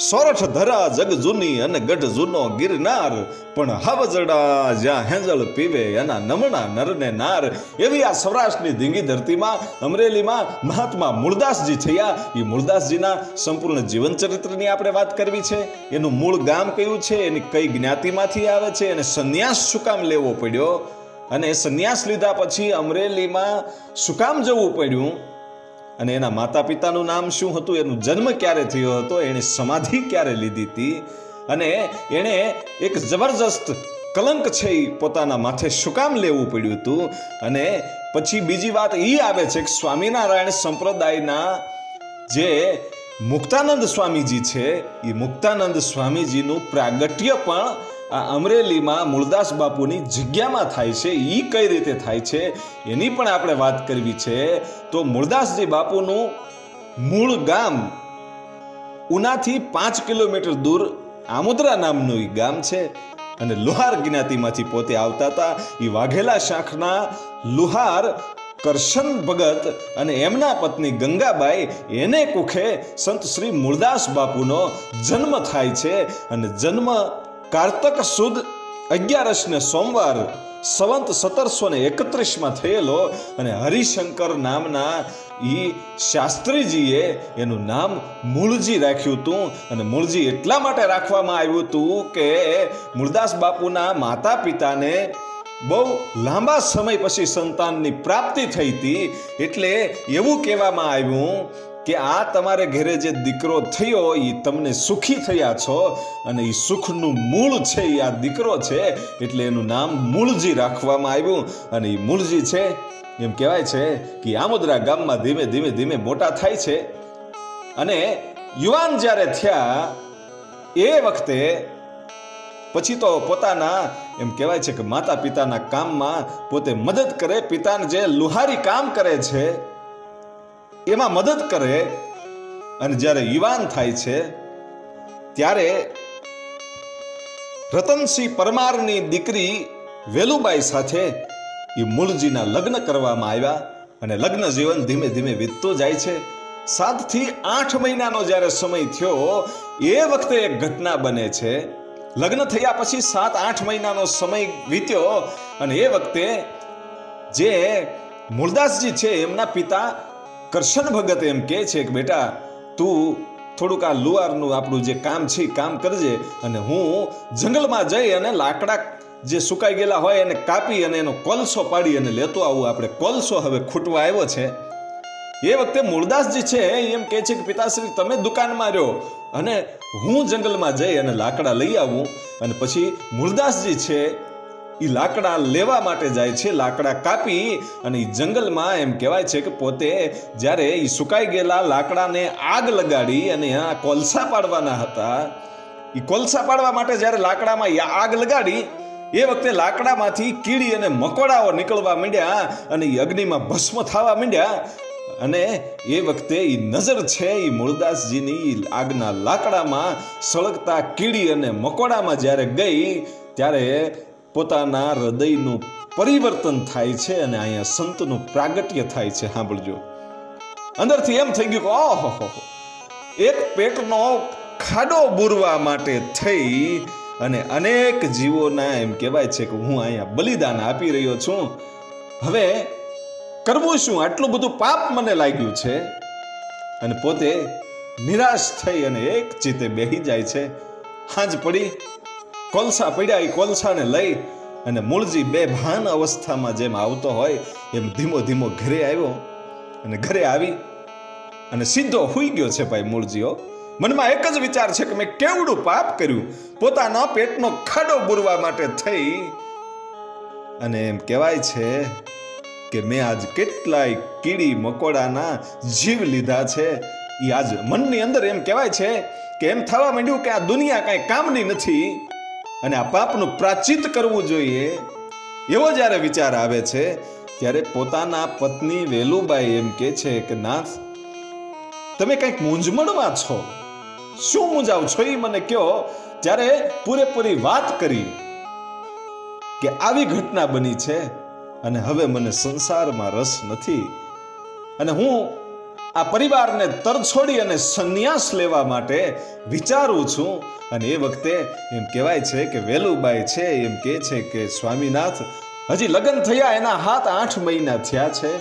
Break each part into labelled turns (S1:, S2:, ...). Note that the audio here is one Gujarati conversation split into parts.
S1: સોરઠ ધરા જગ જૂની અને ગઢ જૂનો ગિરનાર, પણ હાવજડા જ્યાં હેંજળ પીવે એના નમણા નરને નાર. એવી આ સૌરાષ્ટ્રની ધીંગી ધરતીમાં, અમરેલીમાં મહાત્મા મૂળદાસજી થયા. એ મૂળદાસજીના સંપૂર્ણ જીવન ચરિત્રની આપણે વાત કરવી છે. એનું મૂળ ગામ કયું છે? એની કઈ જ્ઞાતિમાંથી આવે છે? અને સંન્યાસ શું કામ લેવો પડ્યો? અને સંન્યાસ લીધા પછી અમરેલીમાં શું કામ જવું પડ્યું? અને એના માતા પિતાનું નામ શું હતું? એનું જન્મ ક્યારે થયો હતો? એણે સમાધિ ક્યારે લીધી હતી? અને એણે એક જબરજસ્ત કલંક છે એ પોતાના માથે શું કામ લેવું પડ્યું હતું? અને પછી બીજી વાત એ આવે છે કે સ્વામિનારાયણ સંપ્રદાયના જે મુક્તાનંદ સ્વામીજી છે એ મુક્તાનંદ સ્વામીજીનું પ્રાગટ્ય પણ આ અમરેલીમાં મૂળદાસ બાપુની જગ્યામાં થાય છે એ કઈ રીતે થાય છે, એની પણ આપણે વાત કરવી છે. તો મૂળદાસજી બાપુનું મૂળ ગામ ઉનાથી પાંચ કિલોમીટર દૂર આમોદરા નામનું એ ગામ છે અને લુહાર જ્ઞાતિમાંથી પોતે આવતા હતા. એ વાઘેલા શાખના લુહાર કરશન ભગત અને એમના પત્ની ગંગાબાઈ, એને કુખે સંત શ્રી મૂળદાસ બાપુનો જન્મ થાય છે. અને જન્મ કાર્તક સુદ અગિયારસ ને સોમવાર સંવંત સત્તરસો ને એકત્રીસમાં થયેલો અને હરિશંકર નામના ઈ શાસ્ત્રીજીએ એનું નામ મૂળજી રાખ્યું હતું. અને મૂળજી એટલા માટે રાખવામાં આવ્યું હતું કે મૂળદાસ બાપુના માતા પિતાને બહુ લાંબા સમય પછી સંતાનની પ્રાપ્તિ થઈ હતી. એટલે એવું કહેવામાં આવ્યું કે આ તમારે ઘરે જે દીકરો થયો એ તમને સુખી થયા છો અને એ સુખનું મૂળ છે એ આ દીકરો છે, એટલે એનું નામ મૂળજી રાખવામાં આવ્યું અને એ મૂળજી છે, એમ કહેવાય છે કે આમોદરા ગામમાં ધીમે ધીમે ધીમે મોટા થાય છે. અને યુવાન જ્યારે થયા, એ વખતે પછી તો પોતાના, એમ કહેવાય છે કે માતા પિતાના કામમાં પોતે મદદ કરે, પિતાને જે લુહારી કામ કરે છે એમાં મદદ કરે અને જ્યારે યુવાન થાય છે, ત્યારે રતનસિંહ પરમારની દીકરી વેલુબાઈ સાથે એ મૂળજીના લગ્ન કરવામાં આવ્યા અને લગ્ન જીવન ધીમે ધીમે વીતતો જાય છે. સાતથી આઠ મહિનાનો જ્યારે સમય થયો, એ વખતે એક ઘટના બને છે. લગ્ન થયા પછી સાત આઠ મહિનાનો સમય વીત્યો અને એ વખતે જે મૂળદાસજી છે, એમના પિતા કરશન ભગત એમ કહે છે કે બેટા, તું થોડુંક આ લુહારનું આપણું જે કામ છે કામ કરજે અને હું જંગલમાં જઈ અને લાકડા જે સુકાઈ ગયેલા હોય એને કાપી અને એનો કોલસો પાડી અને લેતો આવું. આપણે કોલસો હવે ખૂટવા આવ્યો છે. એ વખતે મૂળદાસજી છે એમ કહે છે કે, પિતાશ્રી, તમે દુકાનમાં રહ્યો અને હું જંગલમાં જઈ અને લાકડા લઈ આવું. અને પછી મૂળદાસજી છે એ લાકડા લેવા માટે જાય છે, લાકડા કાપી અને એ જંગલમાં એમ કહેવાય છે કે પોતે જ્યારે એ સુકાઈ ગયેલા લાકડાને આગ લગાડી અને આ કોલસા પાડવાના હતા એ કોલસા પાડવા માટે જ્યારે લાકડામાં આગ લગાડી, એ વખતે લાકડામાંથી કીડી અને મકોડાઓ નીકળવા માંડ્યા અને એ અગ્નિમાં ભસ્મ થવા માંડ્યા અને એ વખતે એ નજર છે એ મૂળદાસજીની આગના લાકડામાં સળગતા કીડી અને મકોડામાં જ્યારે ગઈ, ત્યારે પોતાના હૃદયનું પરિવર્તન થાય છે અને અહીંયા સંતનું પ્રાગટ્ય થાય છે. સાંભળજો. અંદરથી એમ થઈ ગયું ઓહો એક પેટનો ખાડો બુરવા માટે થઈ અને અનેક જીવોના એમ કહેવાય છે કે હું અહીંયા બલિદાન આપી રહ્યો છું. હવે કરવું શું? આટલું બધું પાપ મને લાગ્યું છે. અને પોતે નિરાશ થઈ અને એક ચિતે બેહી જાય છે. હાંજ પડી. કોલસા પડ્યા એ કોલસાને લઈ અને મૂળજી બે ભાન અવસ્થામાં જેમ આવતો હોય એમ ધીમો ધીમો ઘરે આવ્યો અને ઘરે આવી અને સીધો હુઈ ગયો છે ભાઈ મૂળજીઓ. મનમાં એક જ વિચાર છે કે મેં કેવડું પાપ કર્યું. પોતાના પેટનો ખાડો બુરવા માટે થઈ. અને એમ કહેવાય છે કે મેં આજ કેટલાય કીડી મકોડાના જીવ લીધા છે. એ આજ મનની અંદર એમ કહેવાય છે કે એમ થવા માંડ્યું કે આ દુનિયા કાંઈ કામની નથી. અને આ પાપનું પ્રાચિત કરવું જોઈએ, એવો જ્યારે વિચાર આવે છે, ત્યારે પોતાના પત્ની વેલુબાઈ એમ કે છે કે, નાથ, તમે કંઈક મૂંઝમણમાં છો. શું મૂંઝાવ છો? એ મને કહો. ત્યારે પૂરેપૂરી વાત કરી કે આવી ઘટના બની છે અને હવે મને સંસારમાં રસ નથી. અને હું આ પરિવારને તરછોડી અને સંન્યાસ લેવા માટે વિચારું છું. અને એ વખતે એમ કહેવાય છે કે વેલુબાઈ છે, એમ કહે છે કે, સ્વામીનાથ, હજી લગ્ન થયા, એના હાથ આઠ મહિના થયા છે.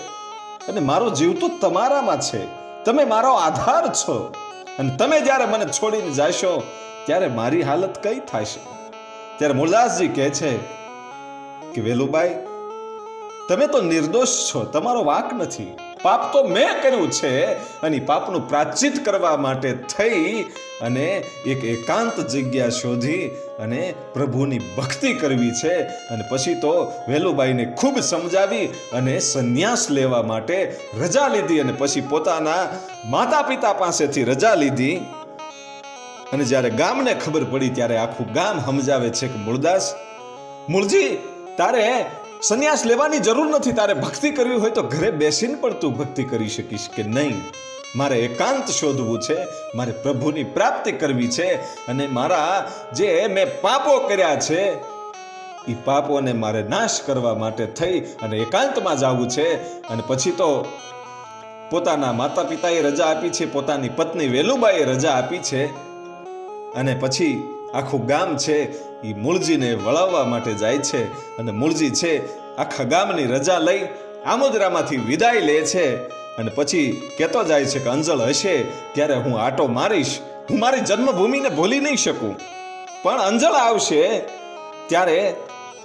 S1: અને મારો જીવ તો તમારામાં છે. તમે મારો આધાર છો. અને તમે જ્યારે મને છોડીને જાશો, ત્યારે મારી હાલત કઈ થશે ત્યારે મૂળદાસજી કહે છે કે, વેલુબાઈ તમે તો નિર્દોષ છો, તમારો વાક નથી. પાપ તો મેં કર્યું છે અને પાપનું પ્રાચિત કરવા માટે થઈ અને એક એકાંત જગ્યા શોધી અને પ્રભુની ભક્તિ કરવી છે અને પછી તો વેલુબાઈને ખૂબ સમજાવી અને સંન્યાસ લેવા માટે રજા લીધી અને પછી પોતાના માતા પિતા પાસેથી રજા લીધી. અને જ્યારે ગામને ખબર પડી ત્યારે આખું ગામ સમજાવે છે કે મૂળદાસ મૂળજી તારે સંન્યાસ લેવાની જરૂર નથી, તારે ભક્તિ કરવી હોય તો ઘરે બેસીને પણ તું ભક્તિ કરી શકીશ કે નહીં? મારે એકાંત શોધવું છે, મારે પ્રભુની પ્રાપ્તિ કરવી છે અને મારા જે મેં પાપો કર્યા છે એ પાપોને મારે નાશ કરવા માટે થઈ અને એકાંતમાં જવું છે. અને પછી તો પોતાના માતા પિતાએ રજા આપી છે, પોતાની પત્ની વેલુબાએ રજા આપી છે. અને પછી આખું ગામ છે એ મૂળજીને વળાવવા માટે જાય છે અને મૂળજી છે આખા ગામની રજા લઈ આમોદરામાંથી વિદાય લે છે. અને પછી કહેતો જાય છે કે અંજળ હશે ત્યારે હું આટો મારીશ. હું મારી જન્મભૂમિને ભૂલી નહીં શકું. પણ અંજળ આવશે ત્યારે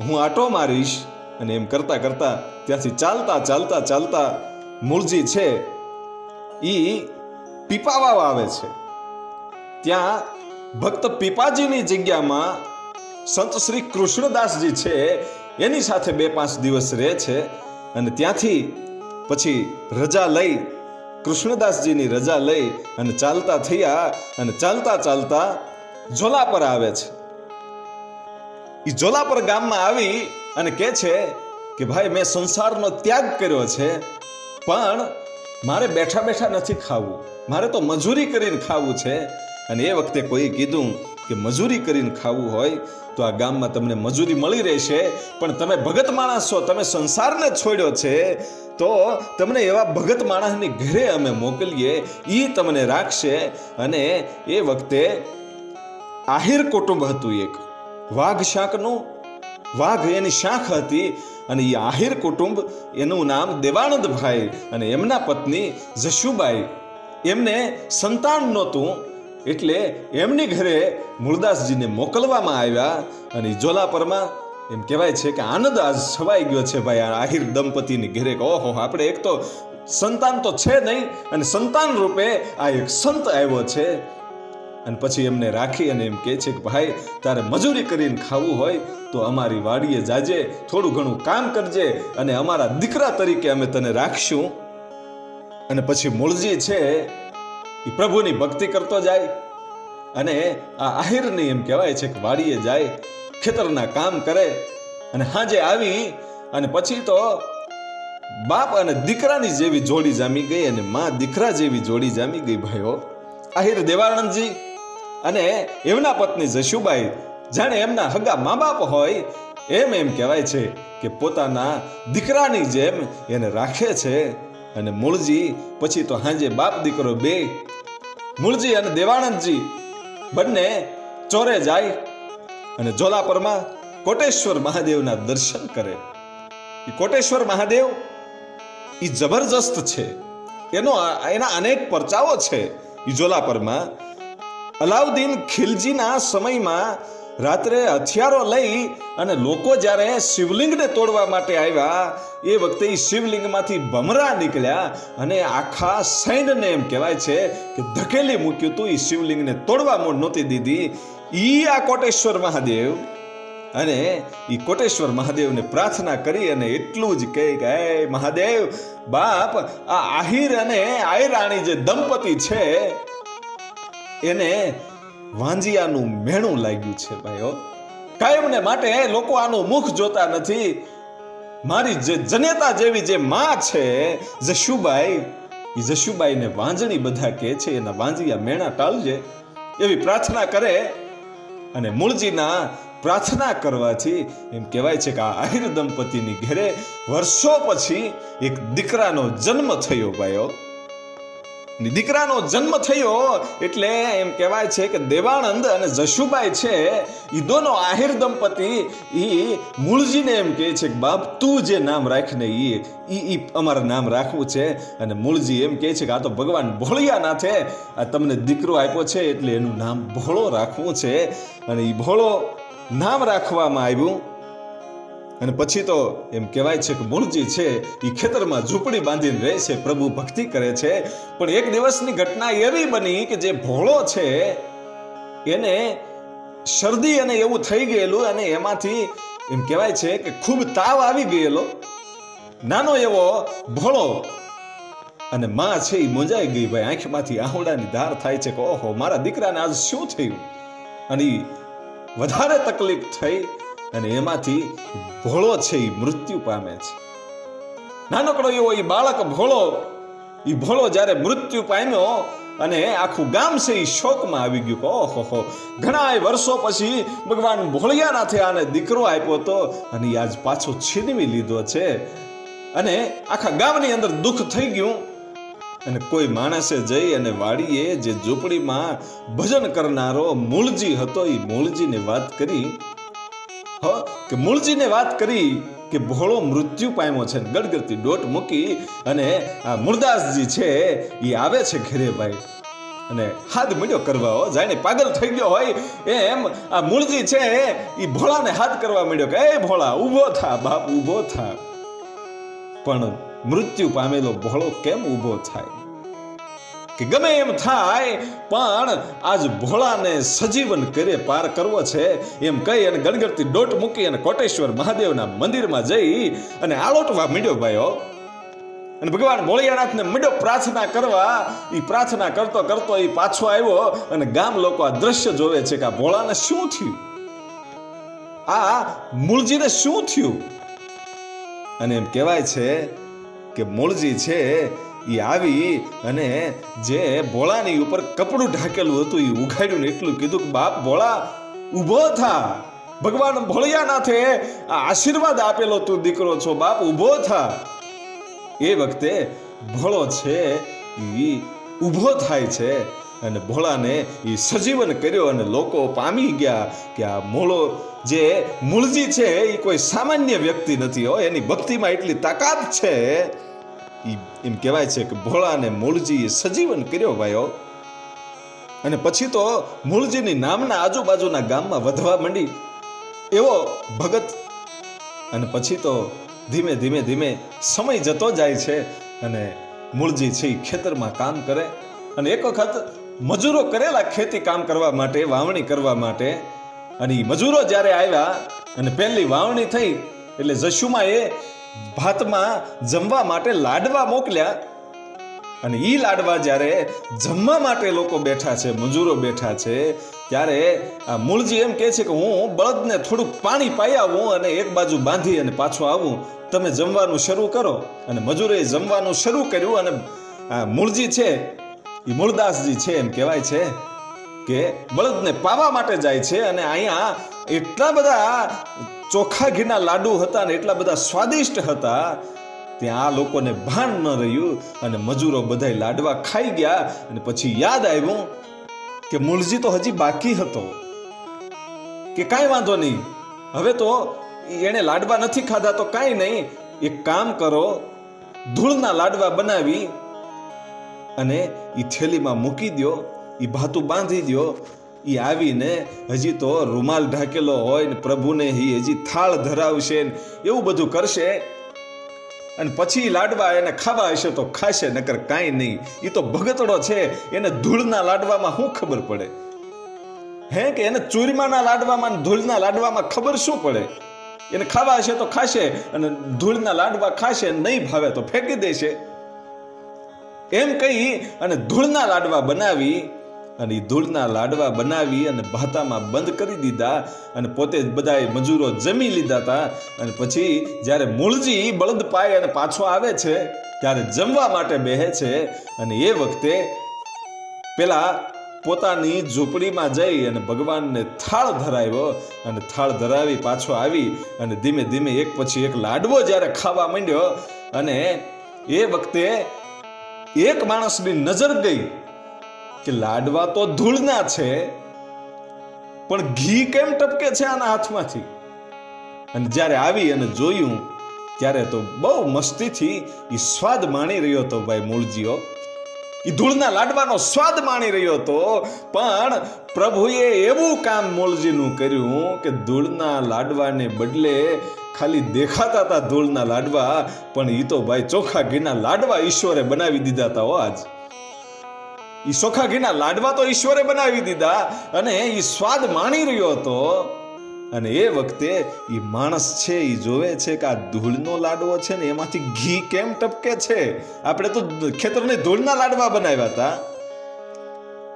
S1: હું આટો મારીશ. અને એમ કરતા કરતા ત્યાંથી ચાલતા ચાલતા ચાલતા મૂળજી છે એ પીપાવાવ આવે છે. ત્યાં ભક્ત પીપાજીની જગ્યામાં સંત શ્રી કૃષ્ણદાસજી છે, એની સાથે બે પાંચ દિવસ રહે છે અને ત્યાંથી પછી રજા લઈ કૃષ્ણદાસજીની રજા લઈ અને ચાલતા થયા અને ચાલતા ચાલતા ઝોલાપર આવે છે. એ ઝોલાપર ગામમાં આવી અને કહે છે કે, ભાઈ, મેં સંસારનો ત્યાગ કર્યો છે, પણ મારે બેઠા બેઠા નથી ખાવું. મારે તો મજૂરી કરીને ખાવું છે. અને એ વખતે કોઈ કીધું કે, મજૂરી કરીને ખાવું હોય તો આ ગામમાં તમને મજૂરી મળી રહેશે. પણ તમે ભગત માણસ છો, તમે સંસારને છોડ્યો છે, તો તમને એવા ભગત માણસની ઘરે અમે મોકલીએ એ તમને રાખશે. અને એ વખતે આહિર કુટુંબ હતું એક. વાઘ શાકનું, વાઘ એની શાખ હતી, અને એ આહિર કુટુંબ એનું નામ દેવાનંદભાઈ અને એમના પત્ની જશુબાઈ. એમને સંતાન નહોતું એટલે એમની ઘરે મૂળદાસજીને મોકલવામાં આવ્યા અને ઝોલાપરમાં એમ કહેવાય છે કે આનંદ આજ છવાઈ ગયો છે ભાઈ આ આહિર દંપતીની ઘરે ઓહો, આપણે એક તો સંતાન તો છે નહીં અને સંતાન રૂપે આ એક સંત આવ્યો છે. અને પછી એમને રાખી અને એમ કહે છે કે ભાઈ, તારે મજૂરી કરીને ખાવું હોય તો અમારી વાડીએ જાજે થોડું ઘણું કામ કરજે અને અમારા દીકરા તરીકે અમે તને રાખશું. અને પછી મૂળજી છે એ પ્રભુની ભક્તિ કરતો જાય અને આ આહિરની એમ કહેવાય છે કે વાડીએ જાય, ખેતરના કામ કરે અને હાજે આવી અને પછી તો બાપ અને દીકરાની જેવી જોડી જામી ગઈ અને માં દીકરા જેવી જોડી જામી ગઈ ભાઈઓ. આહિર દેવાનંદજી અને એમના પત્ની જશુબાઈ, જાણે એમના હગા મા બાપ હોય, એમ એમ કહેવાય છે કે પોતાના દીકરાની જેમ એને રાખે છે અને મૂળજી પછી તો હાંજે બાપ દીકરો બે મૂળજી અને દેવાનંદજી બંને ચોરે જાય અને જોલાપરમાં કોટેશ્વર મહાદેવના દર્શન કરે. એ કોટેશ્વર મહાદેવ એ જબરજસ્ત છે. એનો એના અનેક પરચાઓ છે. એ જોલાપરમાં અલાઉદ્દીન ખિલજીના સમયમાં રાત્રે હથિયારો લઈ અને લોકો જ્યારે શિવલિંગને તોડવા માટે આવ્યા, એ વખતે શિવલિંગમાંથી ભમરા નીકળ્યા અને આખા સૈન્યને એમ કહેવાય છે કે ધકેલી મૂક્યું હતું એ શિવલિંગને તોડવા નહોતી દીધી. ઈ આ કોટેશ્વર મહાદેવ અને એ કોટેશ્વર મહાદેવને પ્રાર્થના કરી અને એટલું જ કહે કે મહાદેવ, બાપ, આ આહિર અને આયરાણી જે દંપતી છે, એને વાંજિયાનું મેણું લાગ્યું છે ભાઈઓ. કાયમને માટે લોકો આનું મુખ જોતા નથી. મારી જે જનેતા જેવી જે માં છે, જશુબાઈ, એ જશુબાઈને વાંજણી બધા કહે છે, એના વાંજિયા મેણા ટાળજે એવી પ્રાર્થના કરે અને મૂળજીના પ્રાર્થના કરવાથી એમ કહેવાય છે કે આ આહિર દંપતીની ઘેરે વર્ષો પછી એક દીકરાનો જન્મ થયો ભાઈઓ. દીકરાનો જન્મ થયો એટલે એમ કહેવાય છે કે દેવાનંદ અને જશુબાઈ છે એ દોનો આહિર દંપતી એ મૂળજીને એમ કહે છે કે, બાપ, તું જે નામ રાખને એ એ અમારે નામ રાખવું છે. અને મૂળજી એમ કહે છે કે, આ તો ભગવાન ભોળિયાનાથે, આ તમને દીકરો આપ્યો છે એટલે એનું નામ ભોળો રાખવું છે. અને એ ભોળો નામ રાખવામાં આવ્યું. અને પછી તો એમ કહેવાય છે કે મૂળજી છે એ ખેતરમાં ઝૂંપડી બાંધીને રહે છે, પ્રભુ ભક્તિ કરે છે. પણ એક દિવસની ઘટના એવી બની કે જે ભોળો છે, એને શરદી અને એવું થઈ ગયેલું અને એમાંથી એમ કહેવાય છે કે ખૂબ તાવ આવી ગયેલો. નાનો એવો ભોળો અને માં છે એ મોજાઈ ગઈ, ભાઈ, આંખમાંથી આહુડાની ધાર થાય છે. કે, ઓહો, મારા દીકરાને આજ શું થયું? અને વધારે તકલીફ થઈ અને એમાંથી ભોળો છે એ મૃત્યુ પામે છે. નાનકડો એવો એ બાળક ભોળો એ ભોળો જ્યારે મૃત્યુ પામ્યો અને આખું ગામ છે એ શોકમાં આવી ગયું ઓહો હો ઘણા વર્ષો પછી ભગવાન ભોળિયાનાથે આને દીકરો આપ્યો હતો અને આજ પાછો છીનવી લીધો છે. અને આખા ગામની અંદર દુઃખ થઈ ગયું. અને કોઈ માણસે જઈ અને વાડીએ જે ઝૂંપડીમાં ભજન કરનારો મૂળજી હતો એ મૂળજીને વાત કરી કે મૂળજીને વાત કરી કે ભોળો મૃત્યુ પામ્યો છે ગડગડતી ડોટ મૂકી અને આ મુરદાસજી છે એ આવે છે ઘેરે ભાઈ. અને હાથ મળ્યો કરવા જાણે પાગલ થઈ ગયો હોય એમ આ મૂળજી છે એ ભોળાને હાથ કરવા મળ્યો કે, એ ભોળા, ઊભો થા, બાપ ઊભો થા. પણ મૃત્યુ પામેલો ભોળો કેમ ઊભો થાય? કે ગમે એમ થાય, પણ આજ ભોળાને સજીવન કરે પાર કરવો છે. એમ કહી અને ગણગણતી ડોટ મૂકી અને કોટેશ્વર મહાદેવના મંદિરમાં જઈ અને આલોટવા મીડ્યો, ભાઈઓ. અને ભગવાન ભોળિયાનાથને મીડો પ્રાર્થના કરવા. એ પ્રાર્થના કરતો કરતો એ પાછો આવ્યો અને ગામ લોકો આ દ્રશ્ય જોવે છે કે આ ભોળાને શું થયું? આ મૂળજીને શું થયું? અને એમ કહેવાય છે કે મૂળજી છે એ આવી અને જે ભોળાની ઉપર કપડું ઢાકેલું હતું એ ઉઘાડ્યું એટલું કીધું કે, બાપ, ભોળા, ઊભો થા. ભગવાન ભોળિયાનાથે આ આશીર્વાદ આપેલો તું દીકરો છો, બાપ, ઊભો થા. એ વખતે ભોળો છે એ ઊભો થાય છે અને ભોળાને એ સજીવન કર્યો અને લોકો પામી ગયા કે આ મોળો જે મૂળજી છે એ કોઈ સામાન્ય વ્યક્તિ નથી, હો, એની ભક્તિમાં એટલી તાકાત છે. એમ કહેવાય છે કે ભોળાને મૂળજીએ સજીવન કર્યો ભાઈઓ. અને પછી તો મૂળજીની નામના આજુબાજુના ગામમાં વધવા માંડી. એવો ભગત અને પછી તો ધીમે ધીમે ધીમે સમય જતો જાય છે અને મૂળજી છે એ ખેતરમાં કામ કરે. અને એક વખત મજૂરો કરેલા ખેતી કામ કરવા માટે, વાવણી કરવા માટે અને એ મજૂરો જ્યારે આવ્યા અને પહેલી વાવણી થઈ, એટલે જશુમાએ ભાતમાં જમવા માટે લાડવા મોકલ્યા. અને એ લાડવા જ્યારે જમવા માટે લોકો બેઠા છે, મજૂરો બેઠા છે, ત્યારે આ મૂળજી એમ કહે છે કે હું બળદને થોડુંક પાણી પાઈ આવું અને એક બાજુ બાંધી અને પાછો આવું. તમે જમવાનું શરૂ કરો. અને મજૂરે જમવાનું શરૂ કર્યું અને આ મૂળજી છે એ મૂળદાસજી છે એમ કહેવાય છે કે બળદને પાવા માટે જાય છે અને અહીંયા એટલા બધા ચોખા ઘીના લાડુ હતા ને એટલા બધા સ્વાદિષ્ટ હતા, ત્યાં લોકોને ભાન ન રહ્યું અને મજૂરો બધાય લાડવા ખાઈ ગયા અને પછી યાદ આવ્યું કે મૂળજી તો હજી બાકી હતો. કે કાંઈ વાંધો નહીં, હવે તો એણે લાડવા નથી ખાધા તો કાંઈ નહીં, એક કામ કરો, ધૂળના લાડવા બનાવી અને એ થેલીમાં મૂકી દો એ ભાતું બાંધી દો એ આવીને હજી તો રૂમાલ ઢાકેલો હોય ને પ્રભુને એ હજી થાળ ધરાવશે ને એવું બધું કરશે. અને પછી લાડવા એને ખાવા હશે તો ખાશે, નકર કાંઈ નહીં. એ તો ભગતડો છે, એને ધૂળના લાડવામાં શું ખબર પડે? હે કે એને ચૂરમાના લાડવામાં ધૂળના લાડવામાં ખબર શું પડે? એને ખાવા હશે તો ખાશે અને ધૂળના લાડવા ખાશે નહીં ભાવે તો ફેંકી દેશે. એમ કહી અને ધૂળના લાડવા બનાવી અને ધૂળના લાડવા બનાવી અને ભાતામાં બંધ કરી દીધા અને પોતે બધાએ મજૂરો જમી લીધા હતા અને પછી જ્યારે મૂળજી બળદ પાય અને પાછો આવે છે, ત્યારે જમવા માટે બેહે છે અને એ વખતે પેલા પોતાની ઝૂંપડીમાં જઈ અને ભગવાનને થાળ ધરાવ્યો અને થાળ ધરાવી પાછો આવી અને ધીમે ધીમે એક પછી એક લાડવો જ્યારે ખાવા માંડ્યો અને એ વખતે એક માણસની નજર ગઈ કે લાડવા તો ધૂળના છે, પણ ઘી કેમ ટપકે છે આના હાથમાંથી? અને જ્યારે આવી અને જોયું, ત્યારે તો બહુ મસ્તીથી એ સ્વાદ માણી રહ્યો હતો ભાઈ મૂળજીઓ. એ ધૂળના લાડવાનો સ્વાદ માણી રહ્યો હતો, પણ પ્રભુએ એવું કામ મોલજીનું કર્યું કે ધૂળના લાડવાને બદલે ખાલી દેખાતા હતા ધૂળના લાડવા, પણ એ તો ભાઈ ચોખા ઘીના લાડવા ઈશ્વરે બનાવી દીધા હતા આજ. ઈ સોખા ઘીના લાડવા તો ઈશ્વરે બનાવી દીધા અને એ સ્વાદ માણી રહ્યો હતો. અને એ વખતે એ માણસ છે એ જોવે છે કે આ ધૂળનો લાડવો છે ને એમાંથી ઘી કેમ ટપકે છે? આપણે તો ખેતરને ધૂળના લાડવા બનાવ્યા હતા.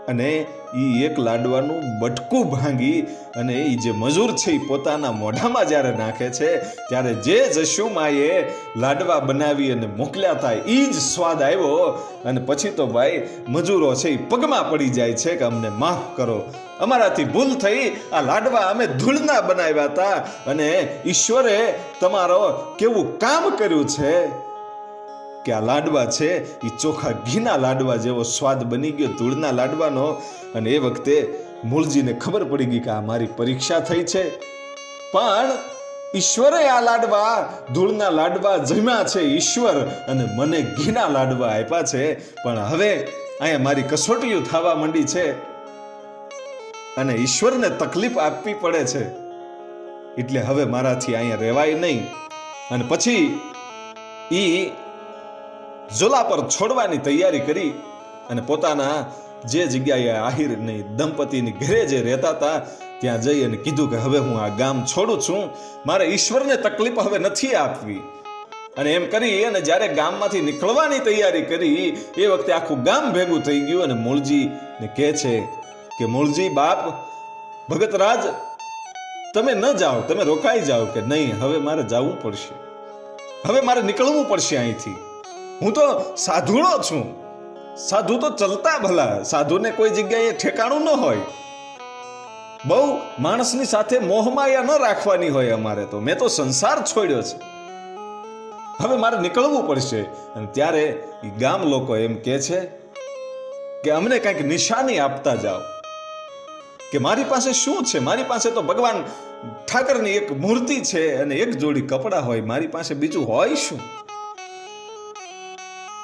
S1: અને એ એક લાડવાનું બટકું ભાંગી અને એ જે મજૂર છે એ પોતાના મોઢામાં જ્યારે નાખે છે, ત્યારે જે જશુમાએ લાડવા બનાવી અને મોકલ્યા હતા એ જ સ્વાદ આવ્યો. અને પછી તો ભાઈ, મજૂરો છે એ પગમાં પડી જાય છે કે અમને માફ કરો. અમારાથી ભૂલ થઈ, આ લાડવા અમે ધૂળના બનાવ્યા હતા અને ઈશ્વરે તમારો કેવું કામ કર્યું છે? કે આ લાડવા છે એ ચોખા ઘીના લાડવા જેવો સ્વાદ બની ગયો ધૂળના લાડવાનો. અને એ વખતે મૂળજીને ખબર પડી ગઈ કે આ મારી પરીક્ષા થઈ છે. પણ ઈશ્વરે આ લાડવા, ધૂળના લાડવા જમ્યા છે ઈશ્વર અને મને ઘીના લાડવા આપ્યા છે. પણ હવે અહીંયા મારી કસોટીઓ થવા માંડી છે. અને ઈશ્વરને તકલીફ આપવી પડે છે. એટલે હવે મારાથી અહીંયા રહેવાય નહીં. અને પછી ઈ ઝોલા પર છોડવાની તૈયારી કરી અને પોતાના જે જગ્યાએ આહિરની દંપતીની ઘરે જે રહેતા હતા, ત્યાં જઈ અને કીધું કે હવે હું આ ગામ છોડું છું. મારે ઈશ્વરને તકલીફ હવે નથી આપવી. અને એમ કરી અને જ્યારે ગામમાંથી નીકળવાની તૈયારી કરી, એ વખતે આખું ગામ ભેગું થઈ ગયું અને મૂળજીને કહે છે કે, મૂળજી બાપ, ભગતરાજ, તમે ન જાઓ, તમે રોકાઈ જાઓ કે નહીં? હવે મારે જવું પડશે. હવે મારે નીકળવું પડશે અહીંથી. હું તો સાધુનો છું. સાધુ તો ચલતા ભલા, સાધુને કોઈ જગ્યાએ ઠેકાણું ન હોય. બહુ માણસની સાથે મોહમાયા ન રાખવાની હોય અમારે તો. મેં તો સંસાર છોડ્યો છે. હવે મારે નીકળવું પડશે. અને ત્યારે ગામ લોકો એમ કહે છે કે અમને કંઈક નિશાની આપતા જાઓ. કે મારી પાસે શું છે? મારી પાસે તો ભગવાન ઠાકરની એક મૂર્તિ છે અને એક જોડી કપડાં હોય. મારી પાસે બીજું હોય શું?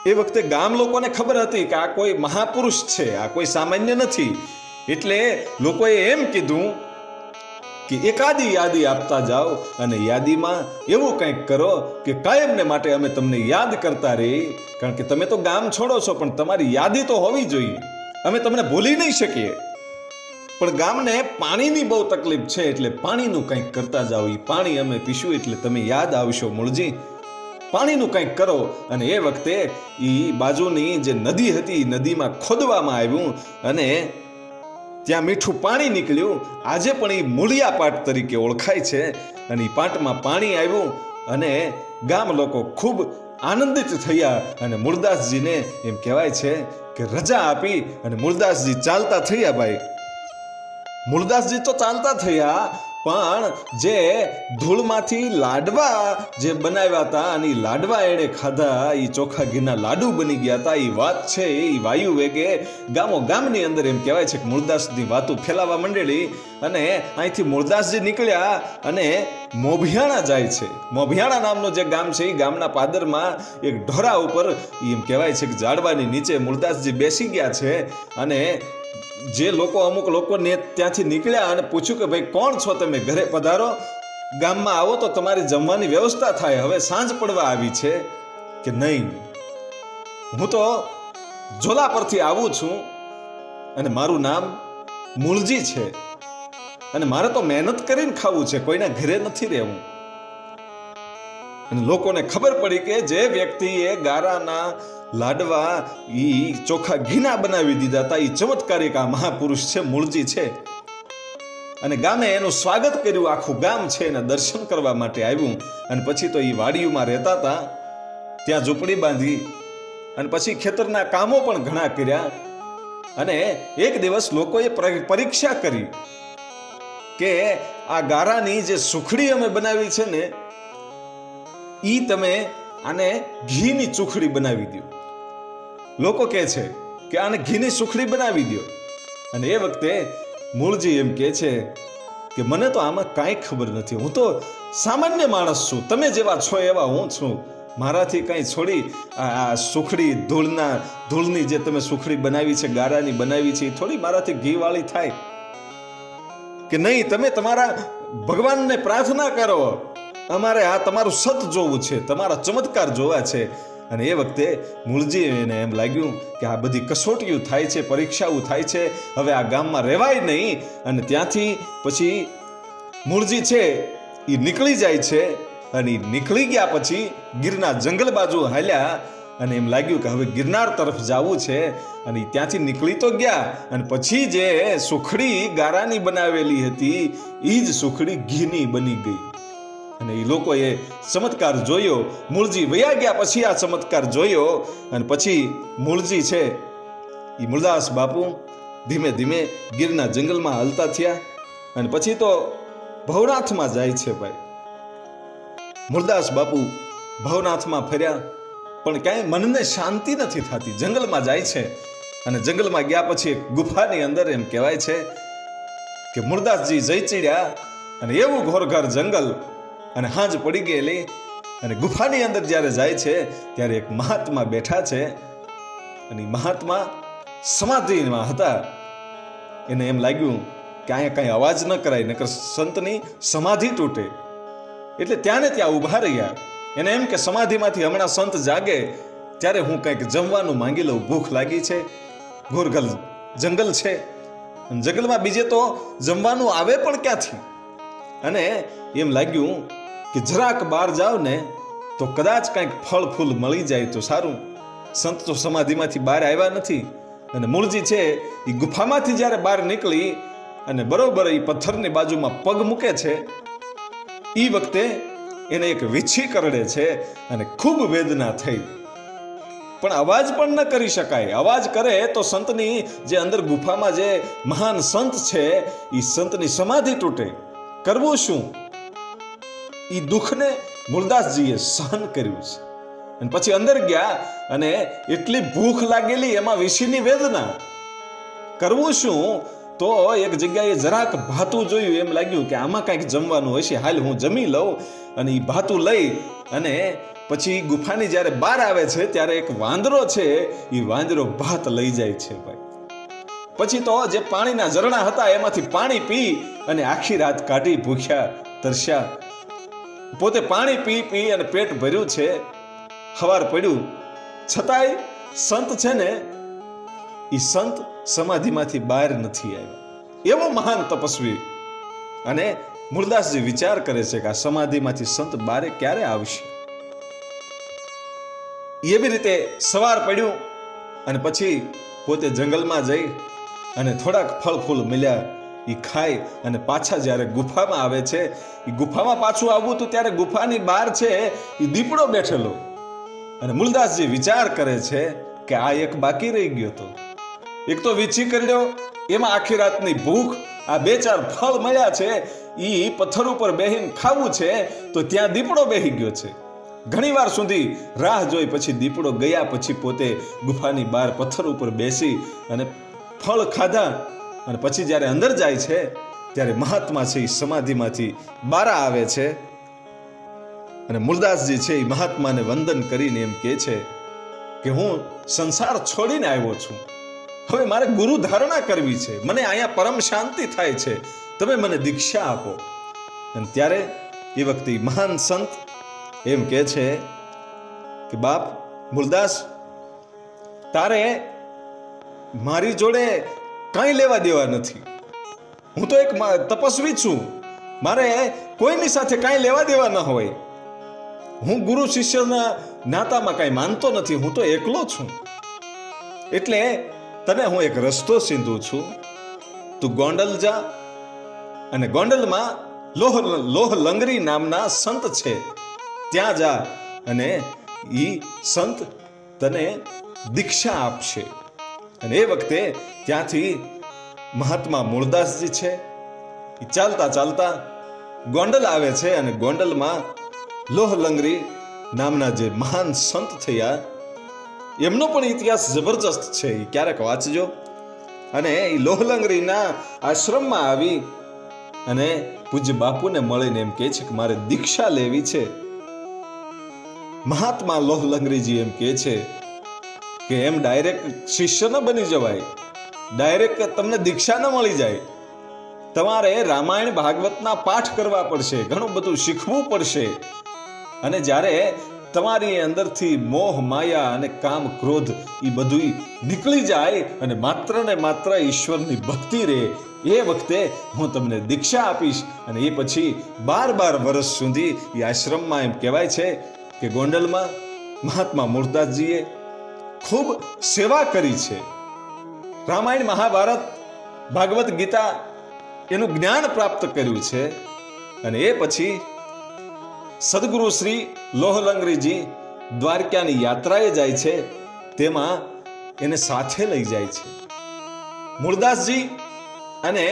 S1: એ વખતે ગામ લોકોને ખબર હતી કે આ કોઈ મહાપુરુષ છે, આ કોઈ સામાન્ય નથી. એટલે લોકોએ એમ કીધું કે એકાદી યાદી આપતા જાઓ અને યાદીમાં એવું કંઈક કરો કે કાયમને માટે અમે તમને યાદ કરતા રહી કારણ કે તમે તો ગામ છોડો છો, પણ તમારી યાદી તો હોવી જોઈએ. અમે તમને ભૂલી નહીં શકીએ. પણ ગામને પાણીની બહુ તકલીફ છે, એટલે પાણીનું કંઈક કરતા જાઓ. એ પાણી અમે પીશું એટલે તમે યાદ આવશો, મૂળજી. પાણીનું કંઈક કરો. અને એ વખતે એ બાજુની જે નદી હતી નદીમાં ખોદવામાં આવ્યું અને ત્યાં મીઠું પાણી નીકળ્યું. આજે પણ એ મૂળિયા પાટ તરીકે ઓળખાય છે. અને એ પાટમાં પાણી આવ્યું અને ગામ લોકો ખૂબ આનંદિત થયા. અને મૂળદાસજીને એમ કહેવાય છે કે રજા આપી અને મૂળદાસજી ચાલતા થયા ભાઈ. મૂળદાસજી તો ચાલતા થયા પણ જે ધૂળમાંથી લાડવા જે બનાવ્યા હતા, અને લાડવા એણે ખાધા એ ચોખા ઘીના લાડુ બની ગયા હતા. એ વાત છે એ વાયુ વેગે ગામો ગામની અંદર એમ કહેવાય છે કે મૂળદાસની વાતો ફેલાવા માંડેલી, અને અહીંથી મૂળદાસજી નીકળ્યા, અને મોભિયાણા જાય છે. મોભિયાણા નામનું જે ગામ છે એ ગામના પાદરમાં એક ઢોરા ઉપર એમ કહેવાય છે કે ઝાડવાની નીચે મૂળદાસજી બેસી ગયા છે, અને જે લોકો અમુક લોકોને ત્યાંથી નીકળ્યા અને પૂછ્યું કે ભાઈ, કોણ છો તમે? ઘરે પધારો? ગામમાં આવો તો તમારી જમવાની વ્યવસ્થા થાય. હવે સાંજ પડવા આવી છે કે નહીં? હું તો ઝોલા પરથી આવું છું અને મારું નામ મૂળજી છે. અને મારે તો મહેનત કરીને ખાવું છે. કોઈના ઘરે નથી રહેવું. અને લોકોને ખબર પડી કે જે વ્યક્તિએ ગારાના લાડવા, ઈ ચોખા ઘીના બનાવી દીધા હતા ઈ ચમત્કારિક આ મહાપુરુષ છે, મૂળજી છે. અને ગામે એનું સ્વાગત કર્યું, આખું ગામ છે એને દર્શન કરવા માટે આવ્યું. અને પછી તો એ વાડીઓમાં રહેતા હતા ત્યાં ઝૂંપડી બાંધી. અને પછી ખેતરના કામો પણ ઘણા કર્યા. અને એક દિવસ લોકોએ પરીક્ષા કરી કે આ ગારાની જે સુખડી અમે બનાવી છે ને, ઈ તમે આને ઘીની ચૂખડી બનાવી દો લોકો કહે છે કે આને ઘીની સુખડી બનાવી દો અને એ વખતે મૂળજી એમ કહે છે કે મને તો આમાં કાંઈ ખબર નથી. હું તો સામાન્ય માણસ છું. તમે જેવા છો એવા હું છું. મારાથી કંઈ છોડી આ સુખડી ધૂળના, ધૂળની જે તમે સુખડી બનાવી છે, ગારાની બનાવી છે, એ થોડી મારાથી ઘીવાળી થાય. કે નહીં, તમે તમારા ભગવાનને પ્રાર્થના કરો. અમારે આ તમારું સત જોવું છે. તમારા ચમત્કાર જોવા છે. અને એ વખતે મૂળજીને એમ લાગ્યું કે આ બધી કસોટીઓ થાય છે, પરીક્ષાઓ થાય છે, હવે આ ગામમાં રહેવાય નહીં અને ત્યાંથી પછી મૂળજી છે એ નીકળી જાય છે અને એ નીકળી ગયા પછી ગીરના જંગલ બાજુ હાલ્યા અને એમ લાગ્યું કે હવે ગિરનાર તરફ જવું છે અને ત્યાંથી નીકળી તો ગયા અને પછી જે સુખડી ગારાની બનાવેલી હતી એ જ સુખડી ઘીની બની ગઈ. અને એ લોકોએ ચમત્કાર જોયો. મૂળજી વયા ગયા પછી આ ચમત્કાર જોયો અને પછી મૂળજી છે એ મૂળદાસ બાપુ ધીમે ધીમે ગીરના જંગલમાં હલતા થયા અને પછી તો ભવનાથમાં જાય છે ભાઈ. મૂળદાસ બાપુ ભવનાથમાં ફર્યા પણ ક્યાંય મનને શાંતિ નથી થતી. જંગલમાં જાય છે અને જંગલમાં ગયા પછી એક ગુફાની અંદર એમ કહેવાય છે કે મૂળદાસજી જઈ ચડ્યા અને એવું ઘોરઘર જંગલ અને હાંજ પડી ગયેલી અને ગુફાની અંદર જ્યારે જાય છે, ત્યારે એક મહાત્મા બેઠા છે. અને મહાત્મા સમાધિમાં હતા. એને એમ લાગ્યું કે અહીંયા કાંઈ અવાજ ન કરાય, નકર સંતની સમાધિ તૂટે. એટલે ત્યાં ને ત્યાં ઊભા રહ્યા. એને એમ કે સમાધિમાંથી હમણાં સંત જાગે, ત્યારે હું કંઈક જમવાનું માંગી લઉં. ભૂખ લાગી છે. ઘોરઘલ જંગલ છે. જંગલમાં બીજે તો જમવાનું આવે પણ ક્યાંથી? અને એમ લાગ્યું કે જરાક બહાર જાઓ ને, તો કદાચ કંઈક ફળ ફૂલ મળી જાય તો સારું. સંત તો સમાધિમાંથી બહાર આવ્યા નથી. અને મૂળજી છે એ ગુફામાંથી જ્યારે બહાર નીકળી અને બરોબર એ પથ્થરની બાજુમાં પગ મૂકે છે એ વખતે એને એક વીછી કરડે છે અને ખૂબ વેદના થઈ. પણ અવાજ પણ ન કરી શકાય. અવાજ કરે તો સંતની જે અંદર ગુફામાં જે મહાન સંત છે એ સંતની સમાધિ તૂટે. કરવું શું? એ દુઃખને મુરદાસજીએ સહન કર્યું છે. અને પછી અંદર ગયા અને એટલી ભૂખ લાગેલી એમાં વિશીની વેદના. કરવું શું? તો એક જગ્યાએ જરાક ભાતું જોયું, એમ લાગ્યું કે આમાં કાંઈક જમવાનું હશે હાલ હું જમી લઉં. અને એ ભાતું લઈ અને પછી ગુફાની જ્યારે બહાર આવે છે, ત્યારે એક વાંદરો છે એ વાંદરો ભાત લઈ જાય છે ભાઈ. પછી તો જે પાણીના ઝરણા હતા, એમાંથી પાણી પી અને આખી રાત કાઢી ભૂખ્યા, તરસ્યા. પોતે પાણી પી પી અને પેટ ભર્યું છે, હવાર પડ્યું. છતાંય સંત છે ને એ સંત સમાધિમાંથી બહાર નથી આવ્યા. એવો મહાન તપસ્વી. અને મૂળદાસજી વિચાર કરે છે કે આ સમાધિમાંથી સંત બારે ક્યારે આવશે? એવી રીતે સવાર પડ્યું અને પછી પોતે જંગલમાં જઈ અને થોડાક ફળ ફૂલ મળ્યા. એ ખાય અને પાછા જ્યારે ગુફામાં આવે છે એ ગુફામાં પાછું આવવું તો ત્યારે ગુફાની બહાર છે એ દીપડો બેઠેલો. અને મૂલદાસજી વિચાર કરે છે કે આ એક બાકી રહી ગયો તો. એક તો વીછી કર્યો એમાં આખી રાતની ભૂખ, આ બે ચાર ફળ મળ્યા છે એ પથ્થર ઉપર બેહીને ખાવું છે, તો ત્યાં દીપડો બેહી ગયો છે. ઘણીવાર સુધી રાહ જોઈ પછી દીપડો ગયા પછી પોતે ગુફાની બહાર પથ્થર ઉપર બેસી અને ફળ ખાધા. અને પછી જ્યારે અંદર જાય છે, ત્યારે મહાત્મા છે એ સમાધિમાંથી બારા આવે છે. અને મુરદાસજી છે એ મહાત્માને વંદન કરીને એમ કહે છે કે હું સંસાર છોડીને આવ્યો છું. હવે મારે ગુરુ ધારણા કરવી છે. મને અહીંયા પરમ શાંતિ થાય છે. તમે મને દીક્ષા આપો. અને ત્યારે એ વખતે મહાન સંત એમ કહે છે કે, બાપ મુરદાસ તારે મારી જોડે કાંઈ લેવા દેવા નથી. હું તો એક તપસ્વી છું. મારે કોઈની સાથે કાંઈ લેવા દેવા ન હોય. હું ગુરુ શિષ્યના નાતામાં કાંઈ માનતો નથી. હું તો એકલો છું. એટલે તને હું એક રસ્તો સીંધું છું. તું ગોંડલ જા અને ગોંડલમાં લોહ લોહ લંગરી નામના સંત છે. ત્યાં જા અને ઈ સંત તને દીક્ષા આપશે. અને એ વખતે ત્યાંથી મહાત્મા મૂળદાસજી છે. એ ચાલતા ચાલતા ગોંડલ આવે છે અને ગોંડલમાં લોહલંગરી નામના જે મહાન સંત થયા, એમનો પણ ઇતિહાસ જબરજસ્ત છે એ ક્યારેક વાંચજો. અને એ લોહલંગરીના આશ્રમમાં આવી અને પૂજ્ય બાપુને મળીને એમ કહે છે કે મારે દીક્ષા લેવી છે. મહાત્મા લોહલંગરીજી એમ કહે છે કે એમ ડાયરેક્ટ શિષ્ય ન બની જવાય. ડાયરેક્ટ તમને દીક્ષા ન મળી જાય. તમારે રામાયણ ભાગવતના પાઠ કરવા પડશે, ઘણું બધું શીખવું પડશે. અને જ્યારે તમારી અંદરથી મોહ, માયા અને કામ, ક્રોધ એ બધું નીકળી જાય અને માત્ર ને માત્ર ઈશ્વરની ભક્તિ રહે એ વખતે હું તમને દીક્ષા આપીશ અને એ પછી બાર બાર વર્ષ સુધી એ આશ્રમમાં એમ કહેવાય છે કે ગોંડલમાં મહાત્મા મૂળદાસજીએ ખૂબ સેવા કરી છે. રામાયણ મહાભારત, ભાગવત ગીતા એનું જ્ઞાન પ્રાપ્ત કર્યું છે અને એ પછી સદગુરુ શ્રી લોહલંગરીજી દ્વારકાની યાત્રાએ જાય છે, તેમાં એને સાથે લઈ જાય છે. મૂળદાસજી અને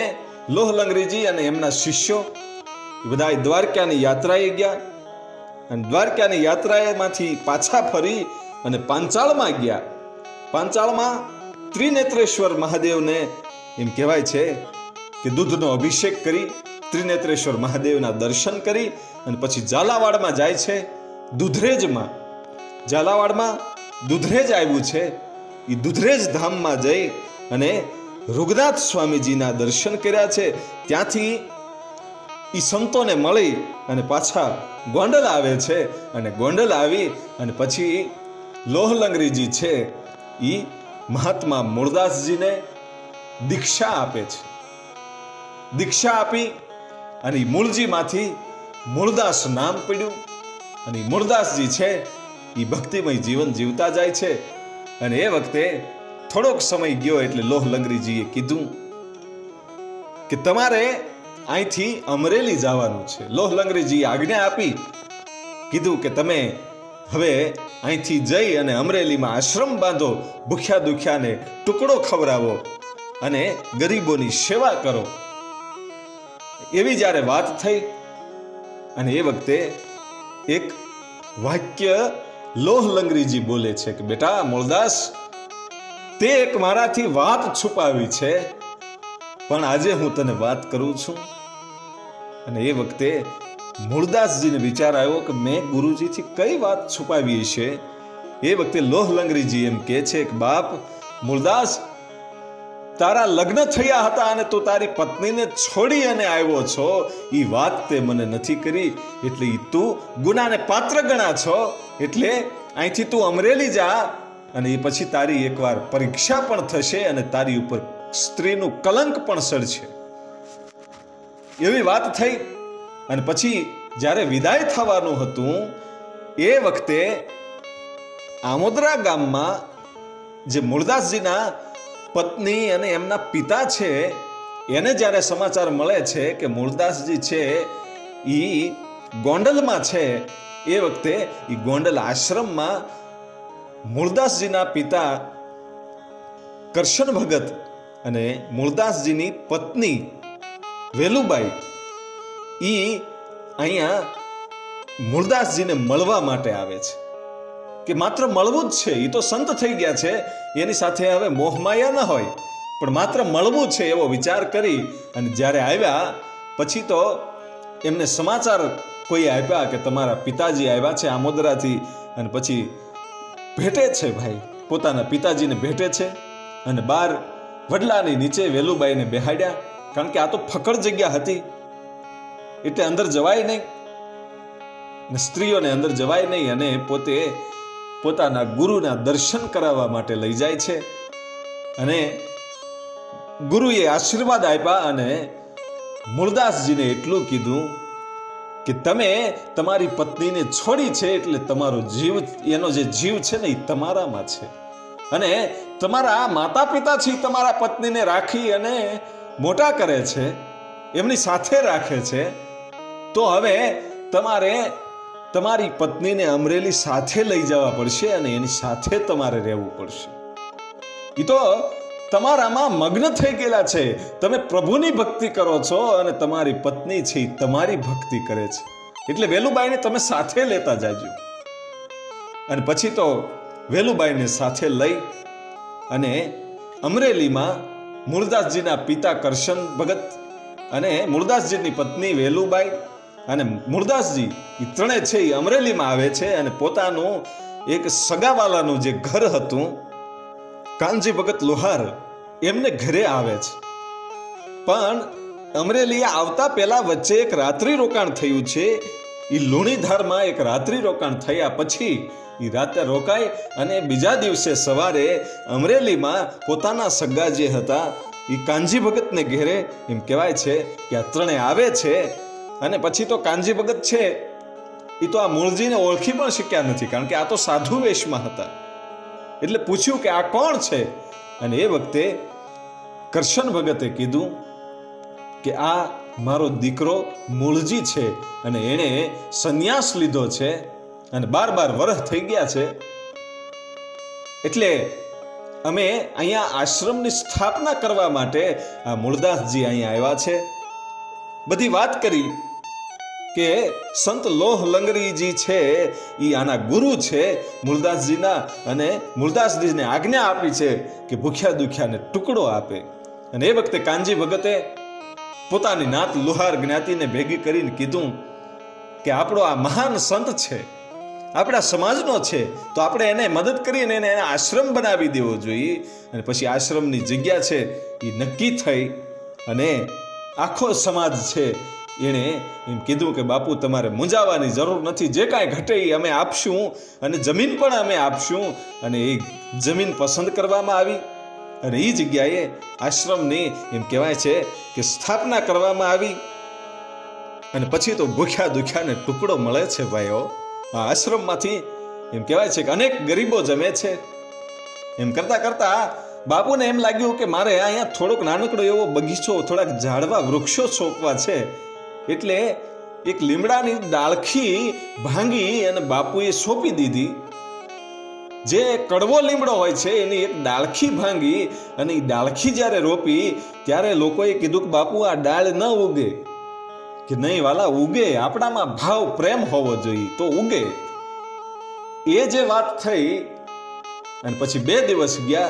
S1: લોહલંગરીજી અને એમના શિષ્યો બધા દ્વારકાની યાત્રાએ ગયા અને દ્વારકાની યાત્રાએમાંથી પાછા ફરી અને પાંચાળમાં ગયા. પાંચાળમાં ત્રિનેત્રેશ્વર મહાદેવને એમ કહેવાય છે કે દૂધનો અભિષેક કરી, ત્રિનેત્રેશ્વર મહાદેવના દર્શન કરી અને પછી ઝાલાવાડમાં જાય છે દુધરેજમાં. ઝાલાવાડમાં દુધરેજ આવ્યું છે. એ દુધરેજ ધામમાં જઈ અને રૂગનાથ સ્વામીજીના દર્શન કર્યા છે. ત્યાંથી એ સંતોને મળી અને પાછા ગોંડલ આવે છે. અને ગોંડલ આવી અને પછી લોહલંગરીજી છે એ મહાત્મા મૂળદાસજીને દીક્ષા આપે છે. દીક્ષા આપી અને મૂળજીમાંથી મૂળદાસ નામ પડ્યું અને મૂળદાસજી છે એ ભક્તિમય જીવન જીવતા જાય છે. અને એ વખતે થોડોક સમય ગયો એટલે લોહલંગરીજીએ કીધું કે તમારે અહીંથી અમરેલી જવાનું છે. લોહલંગરીજીએ આજ્ઞા આપી, કીધું કે તમે હવે અહીંથી જઈ અને અમરેલીમાં આશ્રમ બાંધો ભૂખ્યા દુખ્યાને ટુકડો ખવડાવો અને ગરીબોની સેવા કરો. એવી જ્યારે વાત થઈ અને એ વખતે એક વાક્ય લોહલંગરીજી બોલે છે કે, બેટા મૂળદાસ તે એક મારાથી વાત છુપાવી છે, પણ આજે હું તને વાત કરું છું. અને એ વખતે મૂળદાસજીને વિચાર આવ્યો કે મેં ગુરુજીથી કઈ વાત છુપાવી છે? એ વખતે લોહલંગરીજી એમ કહે છે કે, બાપ મૂળદાસ તારા લગ્ન થયા હતા અને તું તારી પત્નીને છોડી અને આવ્યો છો. એ વાત તે મને નથી કરી. એટલે તું ગુનાને પાત્ર ગણા છો. એટલે અહીંથી તું અમરેલી જા અને એ પછી તારી એકવાર પરીક્ષા પણ થશે અને તારી ઉપર સ્ત્રીનું કલંક પણ સડશે એવી વાત થઈ. અને પછી જ્યારે વિદાય થવાનું હતું, એ વખતે આમોદરા ગામમાં જે મૂળદાસજીના પત્ની અને એમના પિતા છે, એને જ્યારે સમાચાર મળે છે કે મૂળદાસજી છે એ ગોંડલમાં છે, એ વખતે એ ગોંડલ આશ્રમમાં મૂળદાસજીના પિતા કરશન ભગત અને મૂળદાસજીની પત્ની વેલુબાઈ ઈ અહીંયા મૂળદાસજીને મળવા માટે આવે છે. કે માત્ર મળવું જ છે એ તો સંત થઈ ગયા છે, એની સાથે હવે મોહમાયા ન હોય, પણ માત્ર મળવું છે એવો વિચાર કરી અને જ્યારે આવ્યા, પછી તો એમને સમાચાર કોઈ આપ્યા કે તમારા પિતાજી આવ્યા છે આમોદરાથી અને પછી ભેટે છે ભાઈ, પોતાના પિતાજીને ભેટે છે અને બાર વડલાની નીચે વેલુબાઈને બેહાડ્યા, કારણ કે આ તો ફકડ જગ્યા હતી. એટલે અંદર જવાય નહીં. સ્ત્રીઓને અંદર જવાય નહીં અને પોતે પોતાના ગુરુના દર્શન કરાવવા માટે લઈ જાય છે. અને ગુરુએ આશીર્વાદ આપ્યા અને મૂળદાસજીને એટલું કીધું કે તમે તમારી પત્નીને છોડી છે એટલે તમારો જીવ, એનો જે જીવ છે ને એ તમારામાં છે. અને તમારા માતા પિતા છે તમારા પત્નીને રાખી અને મોટા કરે છે, એમની સાથે રાખે છે. તો હવે તમારે તમારી પત્નીને અમરેલી સાથે લઈ જવા પડશે અને એની સાથે તમારે રહેવું પડશે. એ તો તમારામાં મગ્ન થઈ ગયેલા છે. તમે પ્રભુની ભક્તિ કરો છો અને તમારી પત્ની છે તમારી ભક્તિ કરે છે. એટલે વેલુબાઈને તમે સાથે લેતા જાજો. અને પછી તો વેલુબાઈને સાથે લઈ અને અમરેલીમાં મૂળદાસજીના પિતા કરશન ભગત અને મૂળદાસજીની પત્ની વેલુબાઈ અને મૂળદાસજી એ ત્રણે છે એ અમરેલીમાં આવે છે અને પોતાનું એક સગાવાલાનું જે ઘર હતું, કાનજી ભગત લોહાર, એમને ઘરે આવે છે. પણ અમરેલી આવતા પહેલા વચ્ચે એક રાત્રિ રોકાણ થયું છે. એ લુણીધારમાં એક રાત્રિ રોકાણ થયા પછી એ રાતે રોકાય અને બીજા દિવસે સવારે અમરેલીમાં પોતાના સગા જે હતા એ કાનજી ભગતને ઘેરે એમ કહેવાય છે કે આ ત્રણે આવે છે અને પછી તો કાનજી ભગત છે એ તો આ મૂળજીને ઓળખી પણ શક્યા નથી, કારણ કે આ તો સાધુ વેશમાં હતા. એટલે પૂછ્યું કે આ કોણ છે? અને એ વખતે કરશન ભગતે કીધું કે આ મારો દીકરો મૂળજી છે અને એણે સંન્યાસ લીધો છે અને બાર બાર વર્ષ થઈ ગયા છે. એટલે અમે અહીંયા આશ્રમની સ્થાપના કરવા માટે આ મૂળદાસજી અહીંયા આવ્યા છે. બધી વાત કરી. કે સંત લોહ લંગરીજી છે એ આના ગુરુ છે મૂળદાસજીના અને મૂળદાસજીને આજ્ઞા આપી છે કે ભૂખ્યા દુખ્યાને ટુકડો આપે. અને એ વખતે કાનજી ભગતે પોતાની નાત લુહાર જ્ઞાતિને ભેગી કરીને કીધું કે આપણો આ મહાન સંત છે, આપણા સમાજનો છે, તો આપણે એને મદદ કરીને એને એને આશ્રમ બનાવી દેવો જોઈએ. અને પછી આશ્રમની જગ્યા છે એ નક્કી થઈ અને આખો સમાજ છે એણે એમ કીધું કે, બાપુ, તમારે મૂંઝાવાની જરૂર નથી. જે કાંઈ ઘટે એ અમે આપશું અને જમીન પણ અમે આપશું. અને એ જમીન પસંદ કરવામાં આવી. અને એ જગ્યાએ આશ્રમની એમ કહેવાય છે કે, સ્થાપના કરવામાં આવી. અને પછી તો ભૂખ્યા દુખ્યાને ટુકડો મળે છે, ભાઈઓ. આ આશ્રમમાંથી એમ કહેવાય છે કે, અનેક ગરીબો જમે છે. એમ કરતા કરતા બાપુને એમ લાગ્યું કે, મારે અહીંયા થોડોક નાનકડો એવો બગીચો, થોડાક ઝાડવા, વૃક્ષો છોપવા છે. એટલે એક લીમડાની ડાળખી ભાંગી અને બાપુએ સોંપી દીધી. જે કડવો લીમડો હોય છે, એની એક ડાળખી ભાંગી અને એ ડાળખી જ્યારે રોપી, ત્યારે લોકોએ કીધું કે બાપુ, આ ડાળ ન ઉગે. કે નહીં વાલા, ઉગે. આપણામાં ભાવ પ્રેમ હોવો જોઈએ, તો ઉગે. એ જે વાત થઈ, અને પછી બે દિવસ ગયા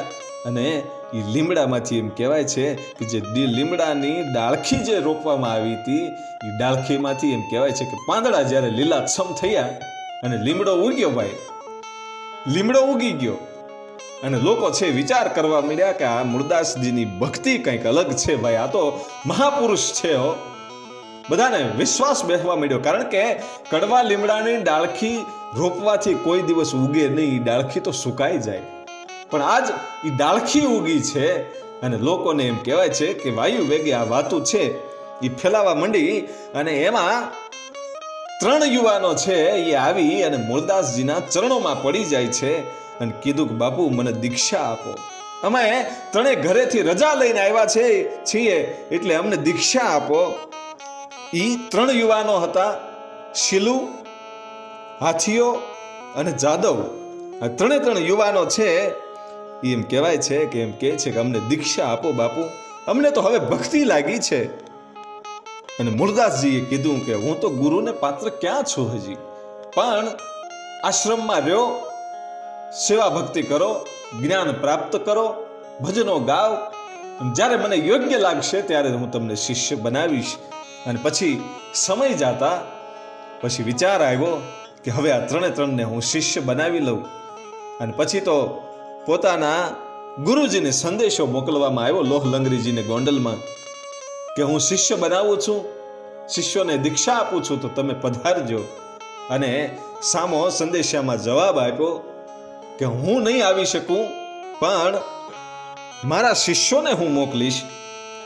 S1: અને એ લીમડામાંથી એમ કહેવાય છે કે જે લીમડાની ડાળખી જે રોપવામાં આવી હતી એ ડાળખીમાંથી એમ કહેવાય છે કે પાંદડા જ્યારે લીલાછમ થયા અને લીમડો ઉગ્યો ભાઈ. લીમડો ઉગી ગયો. અને લોકો છે વિચાર કરવા માંડ્યા કે આ મુરદાસજીની ભક્તિ કંઈક અલગ છે ભાઈ, આ તો મહાપુરુષ છે હો. બધાને વિશ્વાસ બેસવા માંડ્યો, કારણ કે કડવા લીમડાની ડાળખી રોપવાથી કોઈ દિવસ ઉગે નહીં, ડાળખી તો સુકાઈ જાય. પણ આજ એ ડાળખી ઉગી છે અને લોકોને એમ કહેવાય છે કે વાયુ વેગે આ વાતું છે. એ ફેલાવા માંડી અને એમાં ત્રણ યુવાનો છે એ આવી અને મૂળદાસજીના ચરણોમાં પડી જાય છે અને કીધું કે, બાપુ, મને દીક્ષા આપો. અમે ત્રણે ઘરેથી રજા લઈને આવ્યા છે, છીએ, એટલે અમને દીક્ષા આપો. એ ત્રણ યુવાનો હતા, શિલુ, હાથીઓ અને જાદવ. આ ત્રણે ત્રણ યુવાનો છે એમ કહેવાય છે કે એમ કહે છે કે અમને દીક્ષા આપો બાપુ. અમને તો હવે ભક્તિ લાગી છે. અને મુરદાસજીએ કીધું કે હું તો ગુરુને પાત્ર ક્યાં છું હજી? પણ આશ્રમમાં રહ્યો, સેવા ભક્તિ કરો, જ્ઞાન પ્રાપ્ત કરો, ભજનો ગાવ. જ્યારે મને યોગ્ય લાગશે ત્યારે હું તમને શિષ્ય બનાવીશ. અને પછી સમય જાતા પછી વિચાર આવ્યો કે હવે આ ત્રણે ત્રણને હું શિષ્ય બનાવી લઉં. અને પછી તો પોતાના ગુરુજીને સંદેશો મોકલવામાં આવ્યો લોહ લંગરીજીને ગોંડલમાં કે હું શિષ્ય બનાવું છું, શિષ્યોને દીક્ષા આપું છું, તો તમે પધારજો. અને સામો સંદેશામાં જવાબ આપ્યો કે હું નહીં આવી શકું, પણ મારા શિષ્યોને હું મોકલીશ.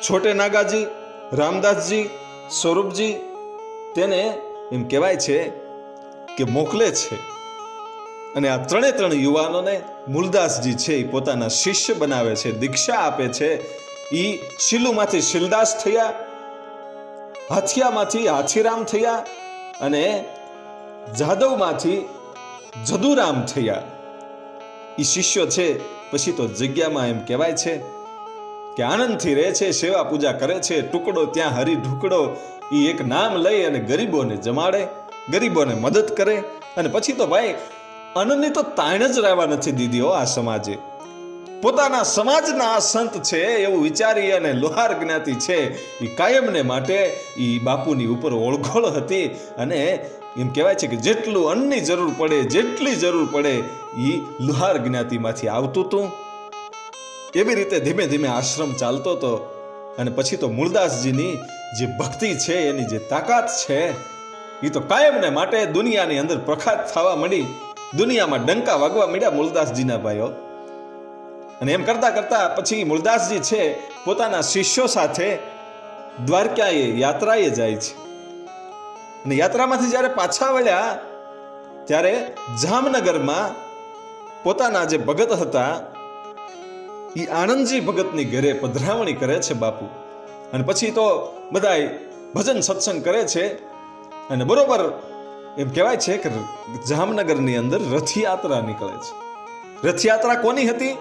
S1: છોટે નાગાજી, રામદાસજી, સ્વરૂપજી તેને એમ કહેવાય છે કે મોકલે છે. અને આ ત્રણે ત્રણ યુવાનોને મૂલદાસજી છે એ પોતાના શિષ્ય બનાવે છે, દીક્ષા આપે છે. એ શિલુમાંથી શિલદાસ થયા, હાથિયામાંથી હાથીરામ થયા અને જાદવમાંથી જદુરામ થયા. એ શિષ્યો છે, પછી તો જગ્યામાં એમ કહેવાય છે કે આનંદથી રહે છે, સેવા પૂજા કરે છે, ટુકડો ત્યાં હરી ઢુકડો. એ એક નામ લઈ અને ગરીબોને જમાડે, ગરીબોને મદદ કરે. અને પછી તો ભાઈ અન્નની તો તાણ જ રહેવા નથી દીધી આ સમાજે. પોતાના સમાજના આ સંત છે એવું વિચારી અને લોહાર જ્ઞાતિ છે. એ કાયમને માટે એ બાપુની ઉપર ઓળઘોળ હતી અને એમ કહેવાય છે કે જેટલું અન્નની જરૂર પડે, જેટલી જરૂર પડે એ લુહાર જ્ઞાતિમાંથી આવતું હતું એવી રીતે ધીમે ધીમે આશ્રમ ચાલતો હતો અને પછી તો મૂળદાસજીની જે ભક્તિ છે, એની જે તાકાત છે એ તો કાયમને માટે દુનિયાની અંદર પ્રખાત થવા માંડી દુનિયામાં ડંકા વાગવા માંડ્યા મૂળદાસજીના ભાઈઓ. અને એમ કરતા કરતા પછી મૂળદાસજી છે પોતાના શિષ્યો સાથે દ્વારકાએ યાત્રાએ જાય છે. અને યાત્રામાંથી જ્યારે પાછા વળ્યા, ત્યારે જામનગરમાં પોતાના જે ભગત હતા એ આણંદજી ભગતની ઘરે પધરાવણી કરે છે બાપુ. અને પછી તો બધાય ભજન સત્સંગ કરે છે. અને બરોબર એમ કહેવાય છે કે જામનગરની અંદર રથયાત્રા નીકળે છે. રથયાત્રા કોની હતી?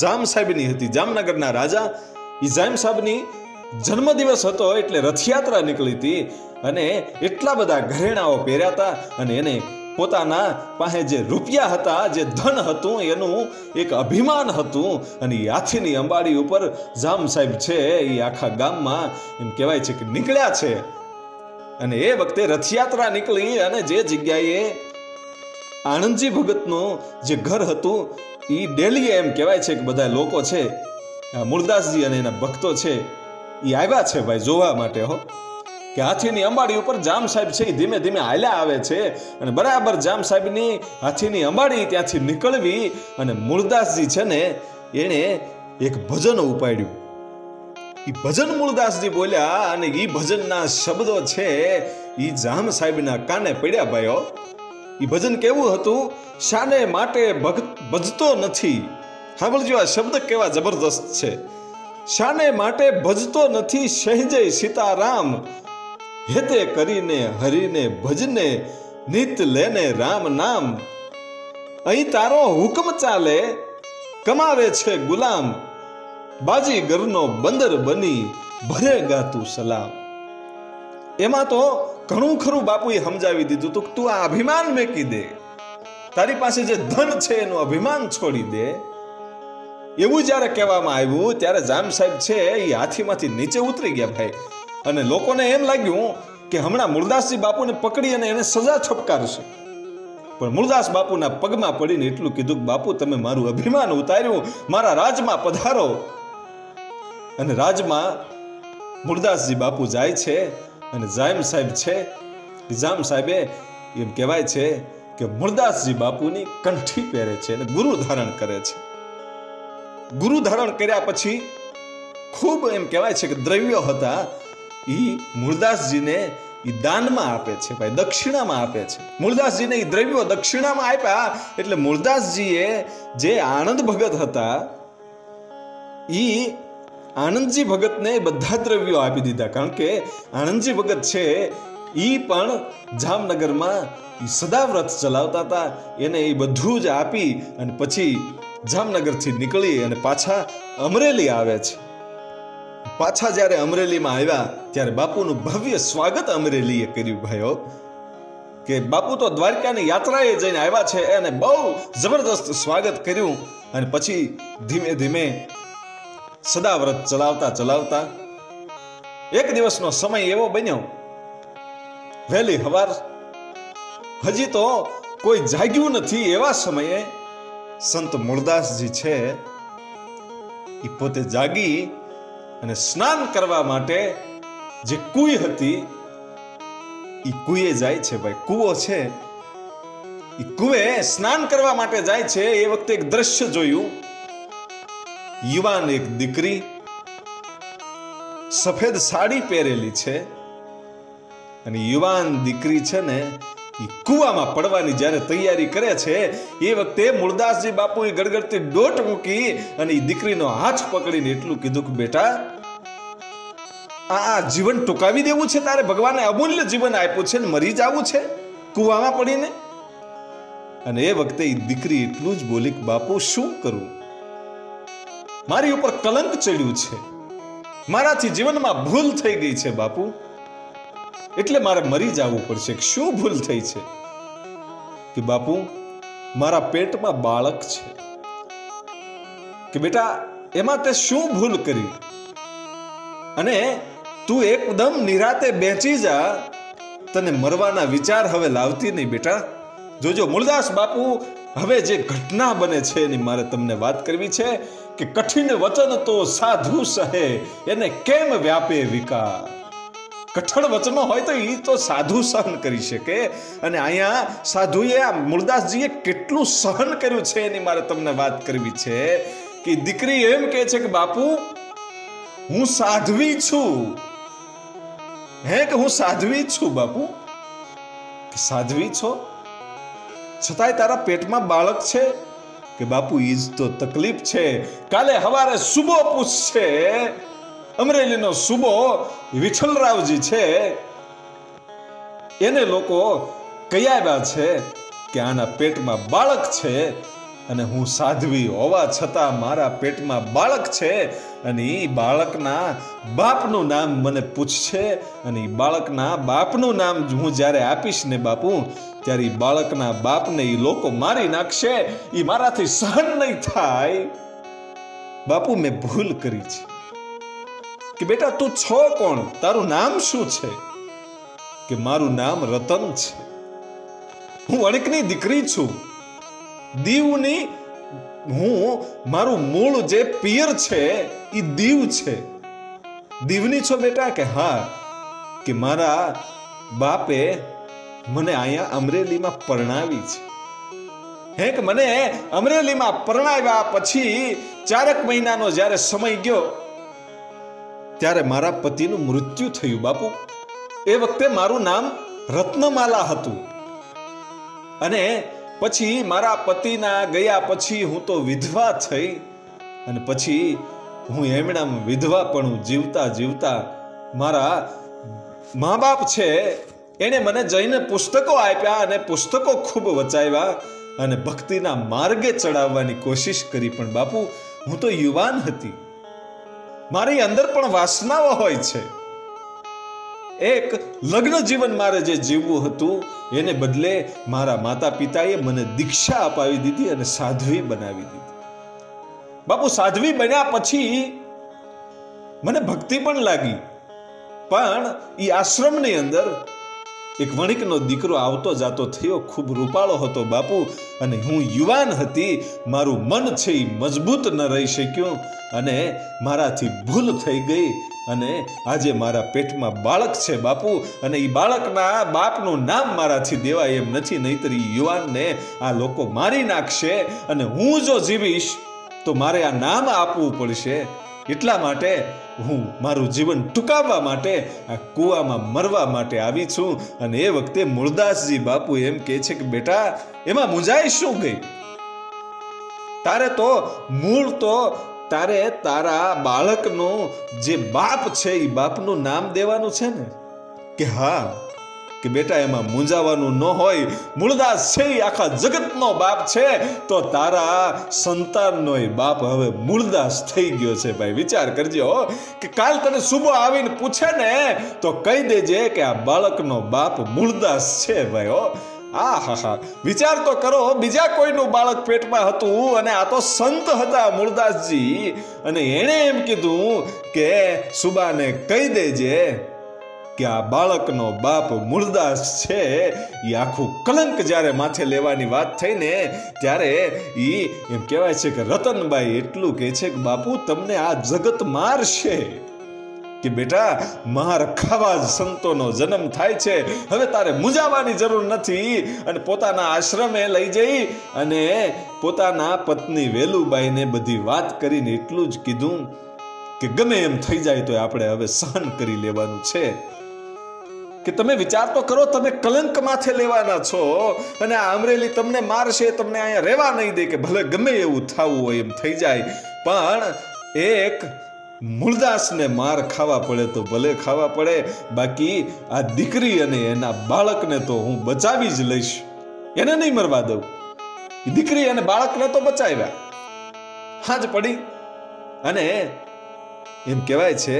S1: જામ સાહેબની હતી. જામનગરના રાજા એ જામ સાહેબની જન્મદિવસ હતો એટલે રથયાત્રા નીકળી હતી અને એટલા બધા ઘરેણાઓ પહેર્યા હતા અને એને પોતાના પાસે જે રૂપિયા હતા, જે ધન હતું, એનું એક અભિમાન હતું અને એ હાથીની અંબાડી ઉપર જામ સાહેબ છે એ આખા ગામમાં એમ કહેવાય છે કે નીકળ્યા છે. અને એ વખતે રથયાત્રા નીકળી અને જે જગ્યાએ આણંદજી ભગતનું જે ઘર હતું એ ડેલી એમ કહેવાય છે કે બધા લોકો છે મૂળદાસજી અને એના ભક્તો છે એ આવ્યા છે ભાઈ જોવા માટે હો. કે હાથીની અંબાડી ઉપર જામ સાહેબ છે એ ધીમે ધીમે હાલ્યા આવે છે અને બરાબર જામ સાહેબની હાથીની અંબાડી ત્યાંથી નીકળવી અને મૂળદાસજી છે ને, એણે એક ભજન ઉપાડ્યું. એ ભજન મૂળદાસજી બોલ્યા, અને એ ભજનના શબ્દો છે એ જામ સાહેબના કાને પડ્યા ભાઈઓ. એ ભજન કેવું હતું? શાને માટે ભક્ત ભજતો નથી. સાંભળજો આ શબ્દ કેવા જબરદસ્ત છે. શાને માટે ભજતો નથી સહેજય સીતારામ. હેતે કરીને હરીને ભજને, નિત લેને રામ નામ. અહીં તારો હુકમ ચાલે, કમાવે છે ગુલામ. બાજીગરનો બંદર બની ભરે ગાતું સલામ. એમાં તો ઘણું ખરું બાપુએ સમજાવી દીધું તું તું આ અભિમાન મેકી દે. તારી પાસે જે ધન છે એનું અભિમાન છોડી દે. એવું જ્યારે કહેવામાં આવ્યું, ત્યારે જામ સાહેબ છે એ હાથીમાંથી નીચે ઉતરી ગયા ભાઈ. અને લોકોને એમ લાગ્યું કે હમણાં મૂળદાસજી બાપુને પકડી અને એને સજા છપકારશે. પણ મૂળદાસ બાપુના પગમાં પડીને એટલું કીધું કે બાપુ, તમે મારું અભિમાન ઉતાર્યું, મારા રાજમાં પધારો. અને રાજમાં મુરદાસજી બાપુ જાય છે અને જાયમ સાહેબ છે. જામ સાહેબે એમ કહેવાય છે કે મુરદાસજી બાપુની કંઠી પહેરે છે અને ગુરુ ધારણ કરે છે. ગુરુ ધારણ કર્યા પછી ખૂબ એમ કહેવાય છે કે દ્રવ્યો હતા એ મુરદાસજીને એ દાનમાં આપે છે, ભાઈ દક્ષિણામાં આપે છે. મુરદાસજીને એ દ્રવ્યો દક્ષિણામાં આપ્યા એટલે મુરદાસજીએ જે આનંદ ભગત હતા એ આનંદજી ભગતને બધા દ્રવ્યો આપી દીધા. કારણ કે આનંદજી ભગત છે એ પણ જામનગરમાં સદા વ્રત ચલાવતા હતા. એને એ બધું જ આપી અને પછી જામનગરથી નીકળી અને પાછા અમરેલી આવે છે. પાછા જ્યારે અમરેલીમાં આવ્યા, ત્યારે બાપુનું ભવ્ય સ્વાગત અમરેલીએ કર્યું, ભાઈઓ. કે બાપુ તો દ્વારકાની યાત્રાએ જઈને આવ્યા છે અને બહુ જબરદસ્ત સ્વાગત કર્યું. અને પછી ધીમે ધીમે સદાવ્રત ચલાવતા ચલાવતા એક દિવસનો સમય એવો બન્યો. વહેલી હવાર હજી તો કોઈ જાગ્યું નથી એવા સમયે સંત મૂળદાસજી છે એ પોતે જાગી અને સ્નાન કરવા માટે જે કુઈ હતી એ કુએ જાય છે ભાઈ, કુવો છે. એ કુએ સ્નાન કરવા માટે જાય છે એ વખતે એક દ્રશ્ય જોયું. યુવાન એક દીકરી સફેદ સાડી પહેરેલી છે અને યુવાન દીકરી છે ને એ કુવામાં પડવાની જ્યારે તૈયારી કરે છે, એ વખતે મૂળદાસજી બાપુએ ગડગડતી ડોટ મૂકી અને એ દીકરીનો હાથ પકડીને એટલું કીધું કે, બેટા, આ જીવન ટૂંકાવી દેવું છે, તારે ભગવાને અમૂલ્ય જીવન આપ્યું છે ને મરી જવું છે કુવામાં પડીને? અને એ વખતે એ દીકરી એટલું જ બોલી બાપુ, શું કરું? મારી ઉપર કલંક ચડ્યું છે. મારાથી જીવનમાં ભૂલ થઈ ગઈ છે, બાપુ. એટલે મારે મરી જવું પડશે. શું ભૂલ થઈ છે? કે બાપુ, મારા પેટમાં બાળક છે. કે બેટા, એમાં તે શું ભૂલ કરી? અને તું એકદમ નિરાતે બેચી જા. તને મરવાના વિચાર હવે લાવતી નહીં, બેટા. જોજો મૂળદાસ બાપુ, હવે જે ઘટના બને છે એની મારે તમને વાત કરવી છે. કે કઠિન વચન તો સાધુ સહે, એને કેમ વ્યાપે વિકાર? કઠણ વચનો હોય તો એ તો સાધુ સહન કરી શકે. અને અહીંયા સાધુએ આ મૂળદાસજીએ કેટલું સહન કર્યું છે એની મારે તમને વાત કરવી છે. કે દીકરી એમ કહે છે કે, બાપુ, હું સાધ્વી છું. હે કે હું સાધ્વી છું, બાપુ? સાધ્વી છો? છતાંય તારા પેટમાં બાળક છે? કે બાપુ ઈજ તો તકલીફ છે. કાલે હવારે સુબો પૂછશે. અમરેલીનો સુબો વિઠ્ઠલરાવજી છે. એને લોકો કહી છે કે આના પેટમાં બાળક છે. અને હું સાધ્વી હોવા છતાં મારા પેટમાં બાળક છે અને એ બાળકના બાપનું નામ મને પૂછશે અને એ બાળકના બાપનું નામ હું જ્યારે આપીશ ને બાપુ, ત્યારે એ બાળકના બાપને એ લોકો મારી નાખશે. એ મારાથી સહન નહીં થાય. બાપુ, મેં ભૂલ કરી છે. કે બેટા, તું છો કોણ? તારું નામ શું છે? કે મારું નામ રતન છે? હું અણકની દીકરી છું. દીવની હું, મારું મૂળ જે પિયર છે એ દીવ છે. દીવની છો બેટા કે હા? કે મારા બાપે મને અહીંયા અમરેલીમાં પરણાવી છે. હે કે મને અમરેલીમાં પરણાવ્યા પછી ચારક મહિનાનો જ્યારે સમય ગયો, ત્યારે મારા પતિનું મૃત્યુ થયું બાપુ. એ વખતે મારું નામ રત્નમાલા હતું. અને પછી મારા પતિના ગયા પછી હું તો વિધવા થઈ અને પછી હું એમણા વિધવા પણ જીવતા જીવતા મારા મા બાપ છે એણે મને જઈને પુસ્તકો આપ્યા અને પુસ્તકો ખૂબ વચાવ્યા અને ભક્તિના માર્ગે ચડાવવાની કોશિશ કરી. પણ બાપુ, હું તો યુવાન હતી. મારી અંદર પણ વાસનાઓ હોય છે. એક લગ્ન જીવન મારે જે જીવવું હતું, એને બદલે મારા માતા પિતાએ મને દીક્ષા અપાવી દીધી અને સાધ્વી બનાવી દીધી. બાપુ, સાધ્વી બન્યા પછી મને ભક્તિ પણ લાગી. પણ એ આશ્રમની અંદર એક વણિકનો દીકરો આવતો જાતો થયો, ખૂબ રૂપાળો હતો બાપુ, અને હું યુવાન હતી, મારું મન છે એ મજબૂત ન રહી શક્યું, અને મારાથી ભૂલ થઈ ગઈ, અને આજે મારા પેટમાં બાળક છે બાપુ, અને એ બાળકના બાપનું નામ મારાથી દેવાય એમ નથી, નહીતર એ યુવાનને આ લોકો મારી નાખશે, અને હું જો જીવીશ, તો મારે આ નામ આપવું પડશે. એટલા માટે હું મારું જીવન ટૂંકાવવા માટે, આ કૂવામાં મરવા માટે આવી છું અને એ વખતે મૂળદાસજી બાપુ એમ કહે છે કે, બેટા, એમાં મુંજાઈ શું ગઈ? તારે તો મૂળ તો તારે તારા બાળકનું જે બાપ છે એ બાપનું નામ દેવાનું છે ને? કે હા. કે બેટા, એમાં મૂંઝાવાનું ન હોય. મૂળદાસ છે એ આખા જગતનો બાપ છે. તો તારા સંતાનનો બાપ હવે મૂળદાસ થઈ ગયો છે ભાઈ. વિચાર કરજો કે કાલ તને સુબો આવીને પૂછે ને, તો કહી દેજે કે આ બાળકનો બાપ મૂળદાસ છે ભાઈ, હો. આ હા હા વિચાર તો કરો બીજા કોઈનું બાળક પેટમાં હતું અને આ તો સંત હતા મૂળદાસજી. અને એણે એમ કીધું કે, સુબાને કહી દેજે કે આ બાળકનો બાપ મૂળદાસ છે એ આખું કલંક જ્યારે માથે લેવાની વાત થઈ ને, ત્યારે એ એમ કહેવાય છે કે રતનબાઈ એટલું કહે છે કે, બાપુ, તમને આ જગત મારશે. કે બેટા, માર ખાવા જ સંતોનો જન્મ થાય છે, હવે તારે મૂંઝાવાની જરૂર નથી, અને પોતાના આશ્રમે લઈ જઈ, અને પોતાના પત્ની વેલુબાઈને બધી વાત કરીને એટલું જ કીધું કે ગમે એમ થઈ જાય તો આપણે હવે સહન કરી લેવાનું છે. કે તમે વિચાર તો કરો, તમે કલંક માથે લેવાના છો અને આ અમરેલી તમને મારશે, તમને અહીંયા રહેવા નહીં દે કે ભલે ગમે એવું થવું હોય એમ થઈ જાય. પણ એક મૂળદાસને માર ખાવા પડે તો ભલે ખાવા પડે. બાકી આ દીકરી અને એના બાળકને તો હું બચાવી જ લઈશ. એને નહીં મરવા દઉં. દીકરી અને બાળકને તો બચાવ્યા. હાજ પડી અને એમ કહેવાય છે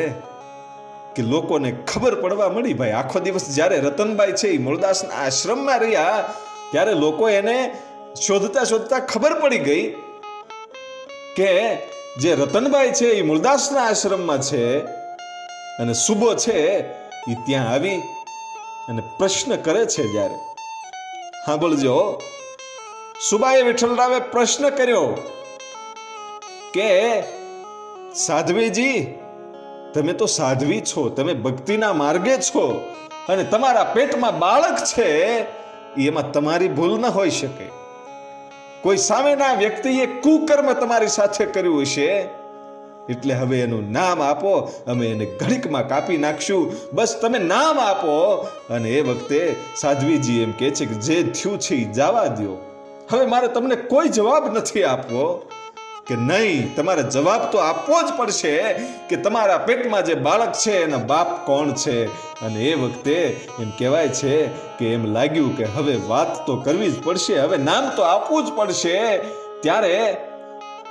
S1: કે લોકોને ખબર પડવા મળી, ભાઈ, આખો દિવસ જ્યારે રતનભાઈ છે એ મૂળદાસના આશ્રમમાં રહ્યા, ત્યારે લોકો એને શોધતા શોધતા ખબર પડી ગઈ કે જે રતનભાઈ છે એ મૂળદાસના આશ્રમમાં છે અને સુબો છે એ ત્યાં આવી અને પ્રશ્ન કરે છે જ્યારે. સાંભળજો સુબાએ વિઠ્ઠલરાવે પ્રશ્ન કર્યો કે, સાધ્વીજી તમે તો સાધ્વી છો, તમે ભક્તિના માર્ગે છો અને તમારા પેટમાં બાળક છે, એમાં તમારી ભૂલ ન હોઈ શકે. કોઈ સામેના વ્યક્તિએ કુકર્મ તમારી સાથે કર્યું હશે, એટલે હવે એનું નામ આપો, અમે એને ઘડીકમાં કાપી નાખશું. બસ તમે નામ આપો અને એ વખતે સાધ્વીજી એમ કહે છે કે જે થયું છે એ જવા દો હવે મારે તમને કોઈ જવાબ નથી આપવો. કે નહીં, તમારે જવાબ તો આપવો જ પડશે કે તમારા પેટમાં જે બાળક છે, એના બાપ કોણ છે? અને એ વખતે એમ કહેવાય છે કે એમ લાગ્યું કે હવે વાત તો કરવી જ પડશે, હવે નામ તો આપવું જ પડશે. ત્યારે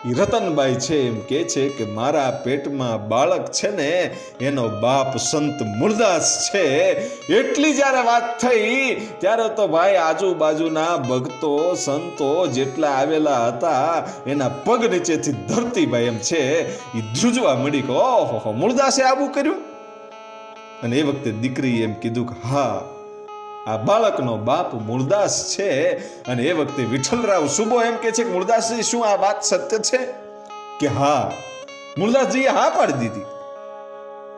S1: ઈ રતનબાઈ છે એમ કે છે કે મારા પેટમાં બાળક છે ને, એનો બાપ સંત મૂળદાસ છે. એટલી જ્યારે વાત થઈ, ત્યારે તો ભાઈ આજુબાજુના ભક્તો, સંતો જેટલા આવેલા હતા, એના પગ નીચેથી ધરતી ભાઈ એમ છે એ ધ્રુજવા મળી કે ઓહો મૂળદાસે આવું કર્યું? અને એ વખતે દીકરી એમ કીધું કે, હા આ બાળકનો બાપ મૂળદાસ છે અને એ વખતે વિઠ્ઠલરાવ સુબો એમ કે છે કે મૂળદાસજી શું આ વાત સત્ય છે? કે, હા. મૂળદાસજીએ હા પાડી દીધી.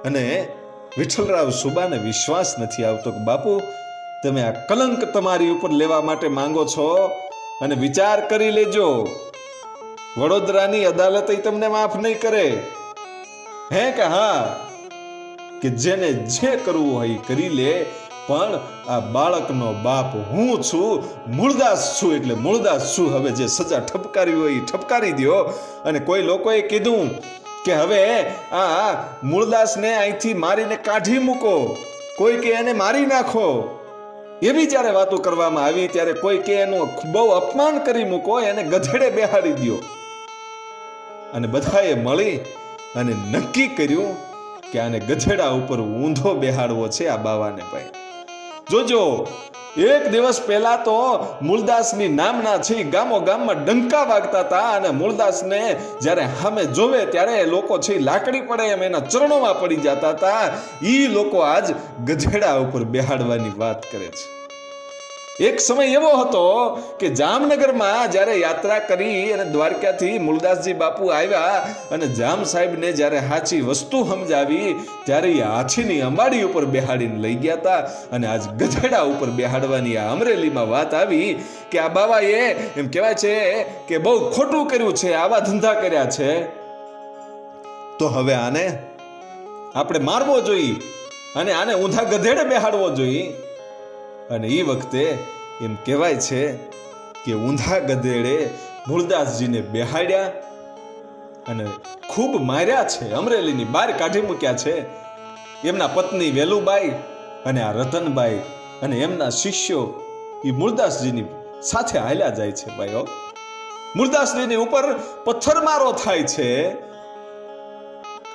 S1: અને વિઠ્ઠલરાવ સુબાને વિશ્વાસ નથી આવતો કે, બાપુ, તમે આ કલંક તમારી ઉપર લેવા માટે માંગો છો અને વિચાર કરી લેજો. વડોદરાની અદાલત તમને માફ નહીં કરે. હે કે હા? કે જેને જે કરવું હોય કરી લે. પણ આ બાળકનો બાપ હું છું, મૂળદાસ છું એટલે મૂળદાસ છું. હવે જે સજા ઠપકારી હોય એ ઠપકારી દો અને કોઈ લોકોએ કીધું કે હવે આ મૂળદાસને અહીંથી મારીને કાઢી મૂકો. કોઈ કે એને મારી નાખો. એવી જ્યારે વાતો કરવામાં આવી ત્યારે કોઈ કે એનું બહુ અપમાન કરી મૂકો, એને ગધેડે બેહાડી દો અને બધાએ મળી અને નક્કી કર્યું કે આને ગધેડા ઉપર ઊંધો બેહાડવો છે આ બાવાને ભાઈ. જોજો, એક દિવસ પહેલા તો મૂળદાસની નામના છે ગામો ગામમાં ડંકા વાગતા હતા અને મૂળદાસને જ્યારે સામે જોવે ત્યારે લોકો છે લાકડી પડે એમ એના ચરણોમાં પડી જતા હતા. એ લોકો આજ ગધેડા ઉપર બેહાડવાની વાત કરે છે. એક સમય એવો હતો કે જામનગરમાં જ્યારે યાત્રા કરી અને દ્વારકાથી મૂળદાસજી બાપુ આવ્યા અને જામ સાહેબને જ્યારે હાચી વસ્તુ સમજાવી, ત્યારે એ હાથીની અંબાડી ઉપર બેહાડીને લઈ ગયા હતા. અને આજ ગધેડા ઉપર બેહાડવાની આ અમરેલીમાં વાત આવી કે આ બાવાએ એમ કહેવાય છે કે બહુ ખોટું કર્યું છે, આવા ધંધા કર્યા છે. તો હવે આને આપણે મારવો જોઈએ અને આને ઊંધા ગધેડે બેહાડવો જોઈએ. અને એ વખતે એમ કહેવાય છે કે ઊંધા ગધેડે મૂળદાસજીને બેહાડ્યા અને ખૂબ માર્યા છે, અમરેલીની બહાર કાઢી મૂક્યા છે. એમના પત્ની વેલુબાઈ અને આ રતનબાઈ અને એમના શિષ્યો એ મૂળદાસજીની સાથે હાલ્યા જાય છે, ભાઈઓ. મૂળદાસજીની ઉપર પથ્થરમારો થાય છે.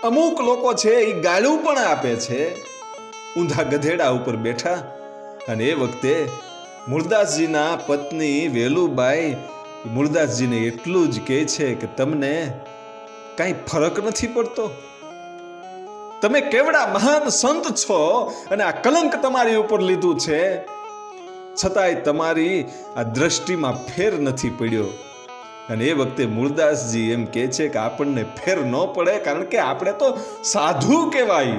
S1: અમુક લોકો છે એ ગાળું પણ આપે છે. ઊંધા ગધેડા ઉપર બેઠા અને એ વખતે મુરદાસજીના પત્ની વેલુબાઈ મુરદાસજીને એટલું જ કહે છે કે તમને કાંઈ ફરક નથી પડતો. તમે કેવડા મહાન સંત છો અને આ કલંક તમારી ઉપર લીધું છે. છતાંય તમારી આ દ્રષ્ટિમાં ફેર નથી પડ્યો. અને એ વખતે મુરદાસજી એમ કહે છે કે આપણને ફેર ન પડે કારણ કે આપણે તો સાધુ કહેવાય.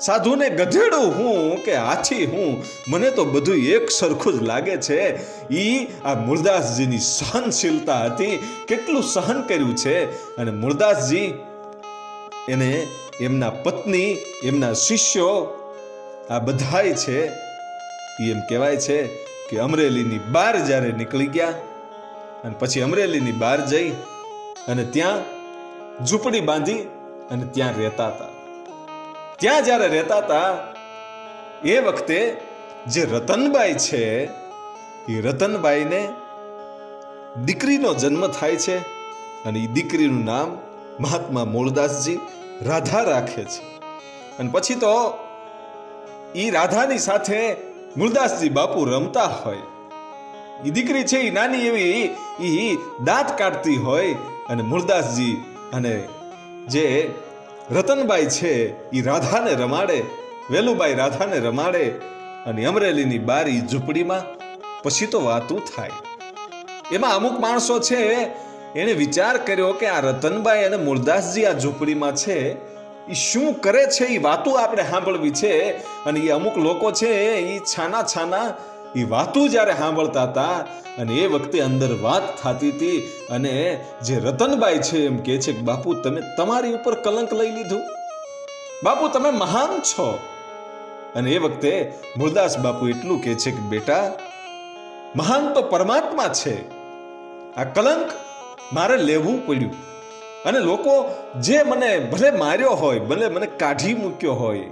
S1: સાધુને ગધેડું હું કે હાથી હું? મને તો બધું એક સરખું જ લાગે છે. ઈ આ મુરદાસજીની સહનશીલતા હતી. કેટલું સહન કર્યું છે. અને મુરદાસજી એને એમના પત્ની, એમના શિષ્યો આ બધાય છે. એ એમ કહેવાય છે કે અમરેલીની બહાર જ્યારે નીકળી ગયા અને પછી અમરેલીની બહાર જઈ અને ત્યાં ઝૂંપડી બાંધી અને ત્યાં રહેતા હતા. ત્યાં જ્યારે રહેતા હતા, એ વખતે જે રતનબાઈ છે, એ રતનબાઈને દીકરીનો જન્મ થાય છે અને એ દીકરીનું નામ મહાત્મા મૂળદાસજી રાધા રાખે છે. અને પછી તો એ રાધાની સાથે મૂળદાસજી બાપુ રમતા હોય. એ દીકરી છે એ નાની એવી એ દાંત કાઢતી હોય અને મૂળદાસજી અને જે રતનબાઈ છે એ રાધાને રમાડે, વેલુબાઈ રાધાને રમાડે અને અમરેલીની બારી ઝૂંપડીમાં પછી તો વાતું થાય. એમાં અમુક માણસો છે, એણે વિચાર કર્યો કે આ રતનબાઈ અને મૂળદાસજી આ ઝૂંપડીમાં છે એ શું કરે છે એ વાતું આપણે સાંભળવી છે અને એ અમુક લોકો છે એ છાના છાના એ વાતો જ્યારે સાંભળતા હતા અને એ વખતે અંદર વાત થતી હતી અને જે રતનબાઈ છે એમ કે છે કે, બાપુ, તમે તમારી ઉપર કલંક લઈ લીધું? બાપુ, તમે મહાન છો. અને એ વખતે મુરદાસ બાપુ એટલું કહે છે કે, બેટા, મહાન તો પરમાત્મા છે. આ કલંક મારે લેવું પડ્યું. અને લોકો જે મને ભલે માર્યો હોય, ભલે મને કાઢી મૂક્યો હોય,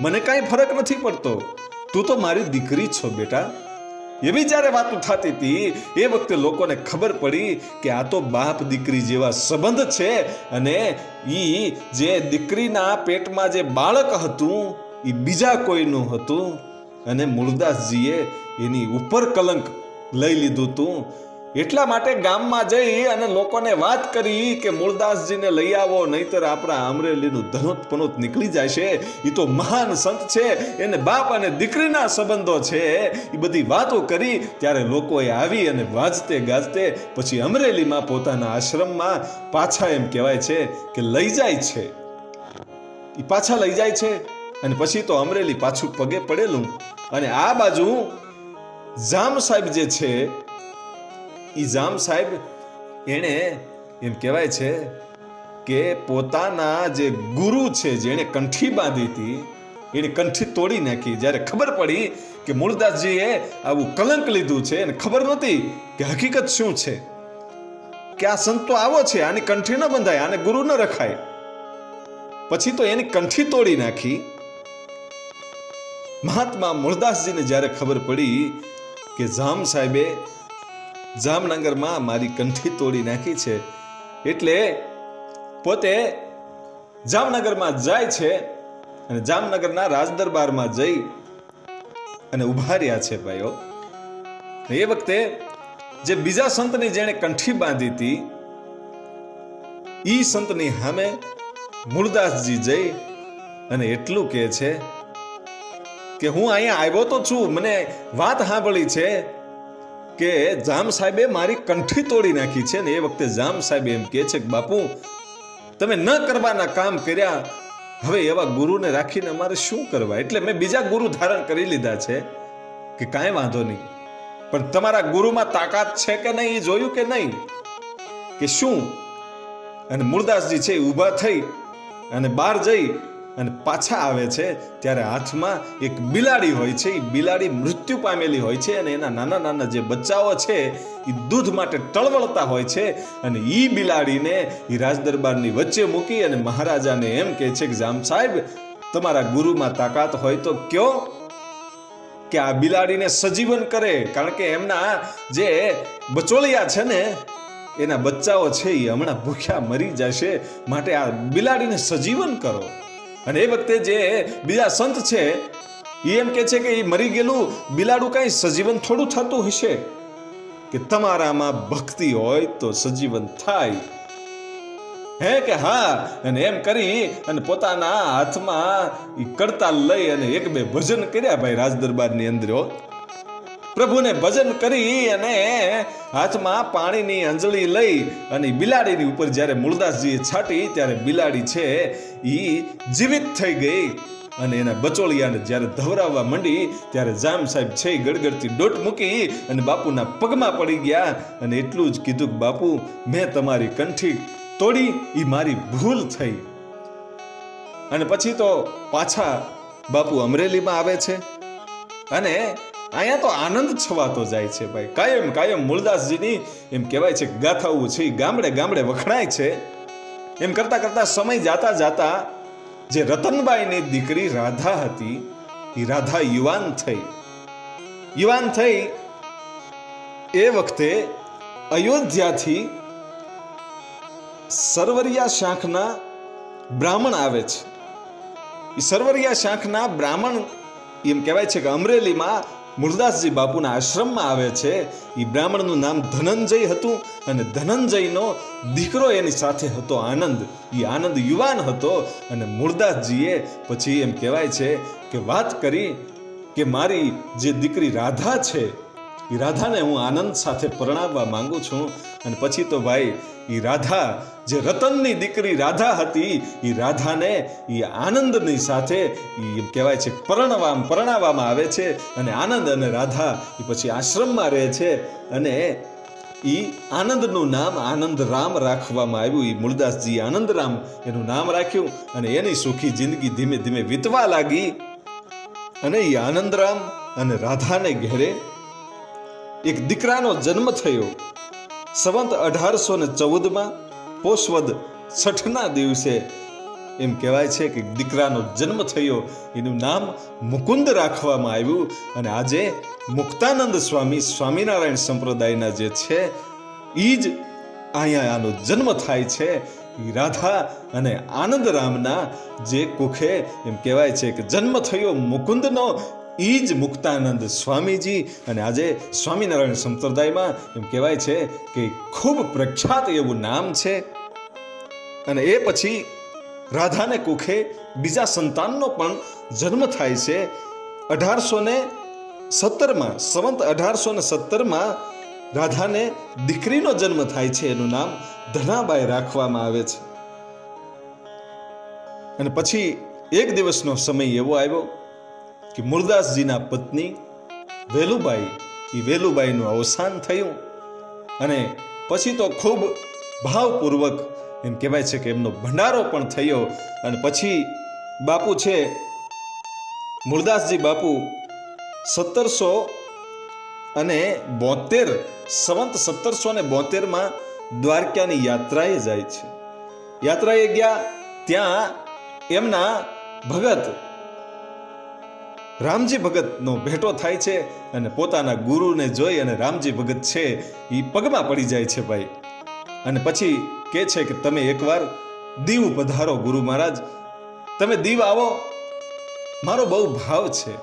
S1: મને કાંઈ ફરક નથી પડતો. તું તો મારી દીકરી છો બેટા. એવી જ્યારે વાતો થતી હતી, એ વખતે લોકોને ખબર પડી કે આ તો બાપ દીકરી જેવા સંબંધ છે અને ઈ જે દીકરીના પેટમાં જે બાળક હતું એ બીજા કોઈનું હતું. અને મૂળદાસજીએ એની ઉપર કલંક લઈ લીધું હતું એટલા માટે ગામમાં જઈ અને લોકોને વાત કરી કે મૂળદાસજીને લઈ આવો, નહીતર આપણા અમરેલીનું ધનોત પનોત નીકળી જાય છે. એ તો મહાન સંત છે. એને બાપ અને દીકરીના સંબંધો છે. એ બધી વાતો કરી ત્યારે લોકોએ આવી અને વાજતે ગાજતે પછી અમરેલીમાં પોતાના આશ્રમમાં પાછા એમ કહેવાય છે કે લઈ જાય છે. એ પાછા લઈ જાય છે અને પછી તો અમરેલી પાછું પગે પડેલું. અને આ બાજુ જામ સાહેબ જે છે જામ સાહેબ, એણે એમ કહેવાય છે કે પોતાના જે ગુરુ છે જેણે કંઠી બાંધી હતી એને કંઠી તોડી નાખી. જ્યારે ખબર પડી કે મૂળદાસજીએ આવું કલંક લીધું છે અને ખબર નહોતી કે હકીકત શું છે. કે આ સંતો આવો છે, આની કંઠી ન બંધાય, આને ગુરુ ન રખાય. પછી તો એની કંઠી તોડી નાખી. મહાત્મા મૂળદાસજીને જ્યારે ખબર પડી કે જામ સાહેબે જામનગરમાં મારી કંઠી તોડી નાખી છે. એટલે પોતે જામનગરમાં જાય છે અને જામનગરના રાજદરબારમાં જઈ અને ઊભા રહ્યા છે ભાઈઓ. એ વખતે જે બીજા સંતની જેણે કંઠી બાંધી હતી, ઈ સંતની સામે મૂળદાસજી જઈ અને એટલું કહે છે કે હું અહીંયા આવ્યો તો છું, મને વાત સાંભળી છે કે જામ સાહેબે મારી કંઠી તોડી નાખી છે ને એ વખતે જામ સાહેબ એમ કહે છે કે બાપુ, તમે ન કરવાના કામ કર્યા, હવે એવા ગુરુને રાખીને અમારે શું કરવા? એટલે મેં બીજા ગુરુ ધારણ કરી લીધા છે કે કાંઈ વાંધો નહીં. પણ તમારા ગુરુમાં તાકાત છે કે નહીં, એ જોયું કે નહીં? કે શું? અને મુરદાસજી છે એ ઊભા થઈ અને બહાર જઈ અને પાછા આવે છે ત્યારે હાથમાં એક બિલાડી હોય છે. એ બિલાડી મૃત્યુ પામેલી હોય છે અને એના નાના નાના જે બચ્ચાઓ છે એ દૂધ માટે ટળવળતા હોય છે અને એ બિલાડીને એ રાજદરબારની વચ્ચે મૂકી અને મહારાજાને એમ કહે છે કે, જામ સાહેબ, તમારા ગુરુમાં તાકાત હોય તો કયો કે આ બિલાડીને સજીવન કરે. કારણ કે એમના જે બચોલિયા છે ને, એના બચ્ચાઓ છે એ હમણાં ભૂખ્યા મરી જશે. માટે આ બિલાડીને સજીવન કરો. અને એ વખતે જે બીજા સંત છે એ એમ કે છે કે એ મરી ગયેલું બિલાડું કાંઈ સજીવન થોડું થતું હશે? કે તમારામાં ભક્તિ હોય તો સજીવન થાય. હે કે હા? અને એમ કરી અને પોતાના હાથમાં એ કરતા લઈ અને એક બે ભજન કર્યા ભાઈ રાજદરબારની અંદર. પ્રભુને ભજન કરી અને હાથમાં પાણીની અંજળી લઈ અને બિલાડીની ઉપર જ્યારે મૂળદાસજીએ છાટી, ત્યારે બિલાડી છે એ જીવિત થઈ ગઈ અને એના બચોળિયાને જ્યારે ધવરાવવા માંડી, ત્યારે જામ સાહેબ છે ગડગડતી ડોટ મૂકી અને બાપુના પગમાં પડી ગયા અને એટલું જ કીધું કે, બાપુ, મેં તમારી કંઠી તોડી એ મારી ભૂલ થઈ. અને પછી તો પાછા બાપુ અમરેલીમાં આવે છે અને અહીંયા તો આનંદ છવાતો જાય છે ભાઈ. કાયમ કાયમ મૂળદાસજીની એમ કહેવાય છે ગાથાઓ છે. ગામડે ગામડે વખણાય છે. એમ કરતા કરતા સમય જાતા જાતા જે રતનબાઈની દીકરી રાધા હતી એ રાધા યુવાન થઈ. યુવાન થઈ એ વખતે અયોધ્યાથી સરવરિયા શાખના બ્રાહ્મણ આવે છે. એ સરવરિયા શાખના બ્રાહ્મણ એમ કહેવાય છે કે અમરેલીમાં મૂળદાસજી બાપુના આશ્રમમાં આવે છે. એ બ્રાહ્મણનું નામ ધનંજય હતું અને ધનંજયનો દીકરો એની સાથે હતો આનંદ. એ આનંદ યુવાન હતો અને મુરદાસજીએ પછી એમ કહેવાય છે કે વાત કરી કે મારી જે દીકરી રાધા છે એ રાધાને હું આનંદ સાથે પરણાવવા માંગુ છું. અને પછી તો ભાઈ એ રાધા, જે રતનની દીકરી રાધા હતી એ રાધાને એ આનંદની સાથે એમ કહેવાય છે પરણવામ, પરણાવવામાં આવે છે અને આનંદ અને રાધા એ પછી આશ્રમમાં રહે છે અને એ આનંદનું નામ આનંદ રામ રાખવામાં આવ્યું. એ મૂળદાસજી આનંદરામ એનું નામ રાખ્યું અને એની સુખી જિંદગી ધીમે ધીમે વીતવા લાગી અને એ આનંદરામ અને રાધાને ઘેરે એક દીકરાનો જન્મ થયો. સંવંત અઢારસો ને ચૌદમાં પોષવદ છઠના દિવસે એમ કહેવાય છે કે દીકરાનો જન્મ થયો. એનું નામ મુકુંદ રાખવામાં આવ્યું અને આજે મુક્તાનંદ સ્વામી સ્વામિનારાયણ સંપ્રદાયના જે છે એ જ અહીંયા આનો જન્મ થાય છે. રાધા અને આનંદરામના જે કુખે એમ કહેવાય છે કે જન્મ થયો મુકુંદનો ઈ જ મુક્તાનંદ સ્વામીજી અને આજે સ્વામિનારાયણ સંપ્રદાયમાં એમ કહેવાય છે કે ખૂબ પ્રખ્યાત એવું નામ છે. અને એ પછી રાધાને કુખે બીજા સંતાનનો પણ જન્મ થાય છે. અઢારસો ને સત્તરમાં, સંવંત અઢારસો ને સત્તરમાં રાધાને દીકરીનો જન્મ થાય છે એનું નામ ધનાબાઈ રાખવામાં આવે છે. અને પછી એક દિવસનો સમય એવો આવ્યો કે મુરદાસજીના પત્ની વેલુબાઈ, એ વેલુબાઈનું અવસાન થયું. અને પછી તો ખૂબ ભાવપૂર્વક એમ કહેવાય છે કે એમનો ભંડારો પણ થયો. અને પછી બાપુ છે મુરદાસજી બાપુ સત્તરસો અને બોતેર, સંવંત સત્તરસો ને બોતેરમાં દ્વારકાની યાત્રાએ જાય છે. યાત્રાએ ગયા ત્યાં એમના ભગત રામજી ભગતનો ભેટો થાય છે અને પોતાના ગુરુને જોઈ અને રામજી ભગત છે એ પગમાં પડી જાય છે ભાઈ. અને પછી કે છે કે તમે એકવાર દીવ પધારો ગુરુ મહારાજ. તમે દીવ આવો. મારો બહુ ભાવ છે.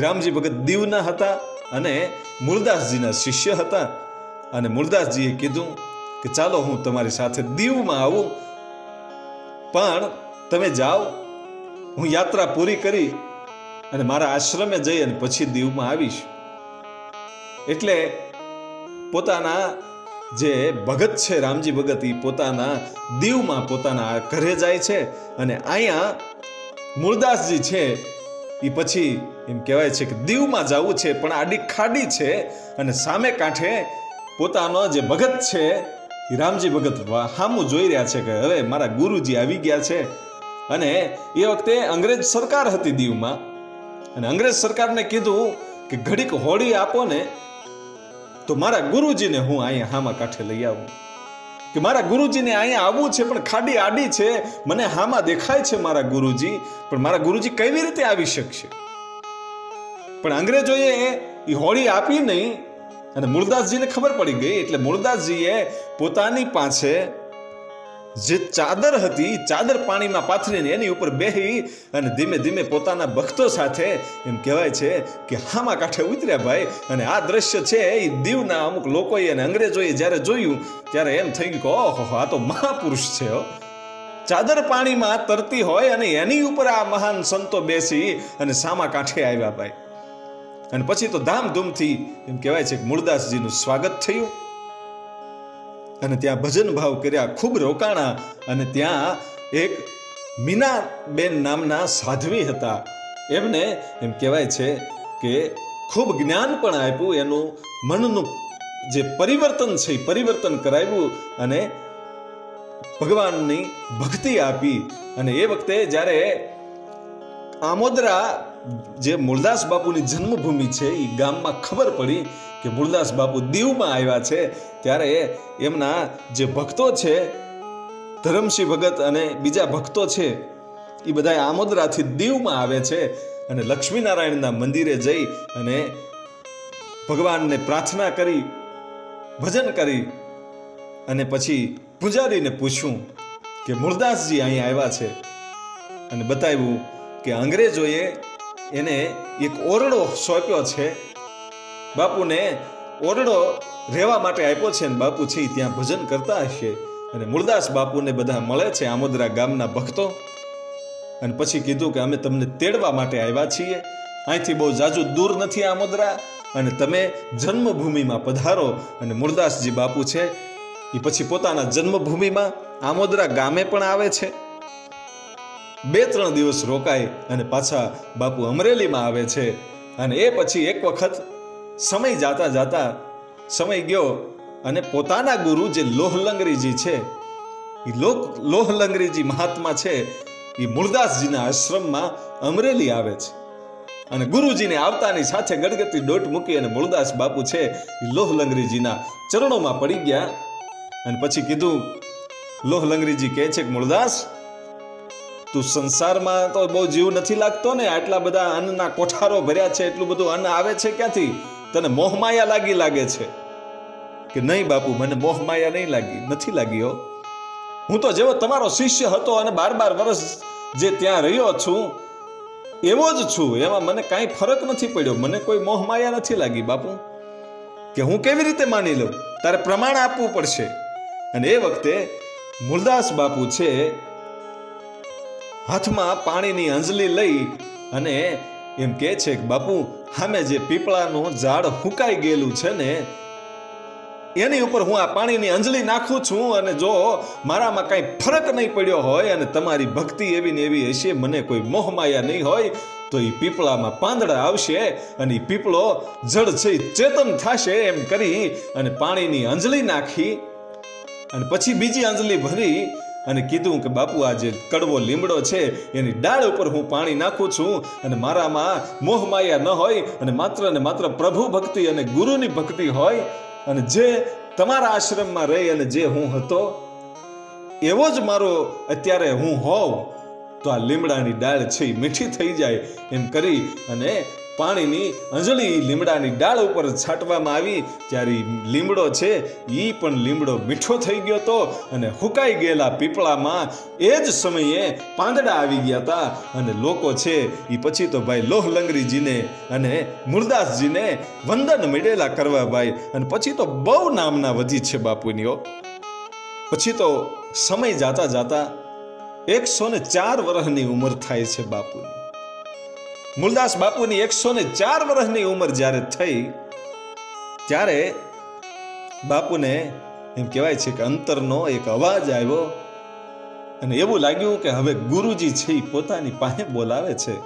S1: રામજી ભગત દીવના હતા અને મૂળદાસજીના શિષ્ય હતા. અને મૂળદાસજીએ કીધું કે ચાલો હું તમારી સાથે દીવમાં આવું. પણ તમે જાઓ. હું યાત્રા પૂરી કરી અને મારા આશ્રમે જઈ અને પછી દીવમાં આવીશ. એટલે પોતાના જે ભગત છે રામજી ભગત એ પોતાના દીવમાં પોતાના ઘરે જાય છે અને અહીંયા મૂળદાસજી છે એ પછી એમ કહેવાય છે કે દીવમાં જવું છે, પણ આડી ખાડી છે અને સામે કાંઠે પોતાનો જે ભગત છે એ રામજી ભગત હામું જોઈ રહ્યા છે કે હવે મારા ગુરુજી આવી ગયા છે. અને એ વખતે અંગ્રેજ સરકાર હતી દીવમાં. અને અંગ્રેજ સરકારને કીધું કે ઘડીક હોળી આપો ને તો મારા ગુરુજીને હું અહીંયા હામા કાંઠે લઈ આવું. કે મારા ગુરુજીને અહીંયા આવવું છે, પણ ખાડી આડી છે, મને હામાં દેખાય છે મારા ગુરુજી, પણ મારા ગુરુજી કેવી રીતે આવી શકશે? પણ અંગ્રેજોએ એ હોળી આપી નહીં, અને મૂળદાસજીને ખબર પડી ગઈ, એટલે મૂળદાસજીએ પોતાની પાસે જે ચાદર હતી ચાદર પાણીમાં પાથરીને એની ઉપર બેહી અને ધીમે ધીમે પોતાના ભક્તો સાથે એમ કહેવાય છે કે હામા કાંઠે ઉતર્યા ભાઈ. અને આ દ્રશ્ય છે, એ દીવના અમુક લોકોએ અને અંગ્રેજોએ જ્યારે જોયું, ત્યારે એમ થઈ ગયું કે ઓહો, આ તો મહાપુરુષ છે હો. ચાદર પાણીમાં તરતી હોય અને એની ઉપર આ મહાન સંતો બેસી અને સામા કાંઠે આવ્યા ભાઈ. અને પછી તો ધામધૂમથી એમ કહેવાય છે કે મૂળદાસજીનું સ્વાગત થયું. અને ત્યાં ભજન ભાવ કર્યા ખૂબ રોકાણા અને ત્યાં એક મીનાબેન નામના સાધ્વી હતા. એમને એમ કહેવાય છે કે ખૂબ જ્ઞાન પણ આપ્યું, એનું મનનું જે પરિવર્તન છે એ પરિવર્તન કરાવ્યું અને ભગવાનની ભક્તિ આપી. અને એ વખતે જ્યારે આમોદરા જે મૂળદાસ બાપુની જન્મભૂમિ છે એ ગામમાં ખબર પડી કે મૂળદાસ બાપુ દીવમાં આવ્યા છે, ત્યારે એમના જે ભક્તો છે, ધરમસિંહ ભગત અને બીજા ભક્તો છે, એ બધા આમોદરાથી દીવમાં આવે છે અને લક્ષ્મીનારાયણના મંદિરે જઈ અને ભગવાનને પ્રાર્થના કરી, ભજન કરી અને પછી પૂજારીને પૂછ્યું કે મૂળદાસજી અહીં આવ્યા છે અને બતાવ્યું કે અંગ્રેજોએ એને એક ઓરડો સોંપ્યો છે બાપુને ઓરડો રહેવા માટે આપ્યો છે ને બાપુ છે ત્યાં ભજન કરતા હશે. અને મૂળદાસ બાપુને બધા મળે છે આમોદરા ગામના ભક્તો. અને પછી કીધું કે અમે તમને તેડવા માટે આવ્યા છીએ. અહીંથી બહુ જાજુ દૂર નથી આમોદરા. અને તમે જન્મભૂમિમાં પધારો. અને મૂળદાસજી બાપુ છે એ પછી પોતાના જન્મભૂમિમાં આમોદરા ગામે પણ આવે છે. બે ત્રણ દિવસ રોકાય અને પાછા બાપુ અમરેલીમાં આવે છે. અને એ પછી એક વખત સમય જાતા જાતા સમય ગયો અને પોતાના ગુરુ જે લોહલંગરીજી છે એ લોક લોહલંગરીજી મહાત્મા છે એ મૂળદાસજીના આશ્રમમાં અમરેલી આવે છે. અને ગુરુજીને આવતાની સાથે ગડગતી દોટ મૂકી અને મૂળદાસ બાપુ છે એ લોહલંગરીજીના ચરણોમાં પડી ગયા. અને પછી કીધું, લોહલંગરીજી કહે છે કે મૂળદાસ તું સંસારમાં તો બહુ જીવ નથી લાગતો ને? આટલા બધા અન્નના કોઠારો ભર્યા છે, એટલું બધું અન્ન આવે છે ક્યાંથી? તને મોહમાયા લાગી લાગે છે? કે નહીં બાપુ, મને મોહમાયા નહીં લાગી, નથી લાગી હો. હું તો જેવો તમારો શિષ્ય હતો અને બાર બાર વર્ષ જે ત્યાં રહ્યો છું, એવો જ છું. એમાં મને કાંઈ ફરક નથી પડ્યો. મને કોઈ મોહમાયા નથી લાગી બાપુ. કે હું કેવી રીતે માની લઉં? તારે પ્રમાણ આપવું પડશે. અને એ વખતે મુરદાસ બાપુ છે, હાથમાં પાણીની અંજલી લઈ અને એમ કહે છે કે, બાપુ સામે જે પીપળાનું ઝાડ હુકાઈ ગયેલું છે ને, એની ઉપર હું આ પાણીની અંજલિ નાખું છું અને જો મારામાં કાંઈ ફરક નહીં પડ્યો હોય અને તમારી ભક્તિ એવી ને એવી હશે, મને કોઈ મોહમાયા નહીં હોય, તો એ પીપળામાં પાંદડા આવશે અને એ પીપળો જળ છે ચેતન થશે એમ કરી અને પાણીની અંજલિ નાખી અને પછી બીજી અંજલી ભરી અને કીધું કે, બાપુ, આ જે કડવો લીમડો છે, એની ડાળ ઉપર હું પાણી નાખું છું અને મારામાં મોહમાયા ન હોય અને માત્ર ને માત્ર પ્રભુ ભક્તિ અને ગુરુની ભક્તિ હોય અને જે તમારા આશ્રમમાં રહી અને જે હું હતો, એવો જ મારો અત્યારે હું હોઉં, તો આ લીમડાની ડાળ છે એ મીઠી થઈ જાય એમ કરી અને પાણીની અંજળી લીમડાની ડાળ ઉપર છાંટવામાં આવી. ત્યારે લીમડો છે એ પણ લીમડો મીઠો થઈ ગયો તો અને હુકાઈ ગયેલા પીપળામાં એ જ સમયે પાંદડા આવી ગયા હતા અને લોકો છે એ પછી તો ભાઈ લોહલંગરીજીને અને મુરદાસજીને વંદન મેળેલા કરવા ભાઈ. અને પછી તો બહુ નામના વધી છે બાપુનીઓ. પછી તો સમય જાતા જાતા એકસો ને ચાર વર્ષની ઉંમર થાય છે બાપુની. મૂલદાસ બાપુની એકસો ને ચાર વર્ષની ઉંમર જ્યારે થઈ, ત્યારે બાપુને એમ કહેવાય છે કે અંતરનો એક અવાજ આવ્યો અને એવું લાગ્યું કે હવે ગુરુજી છે એ પોતાની પાસે બોલાવે છે.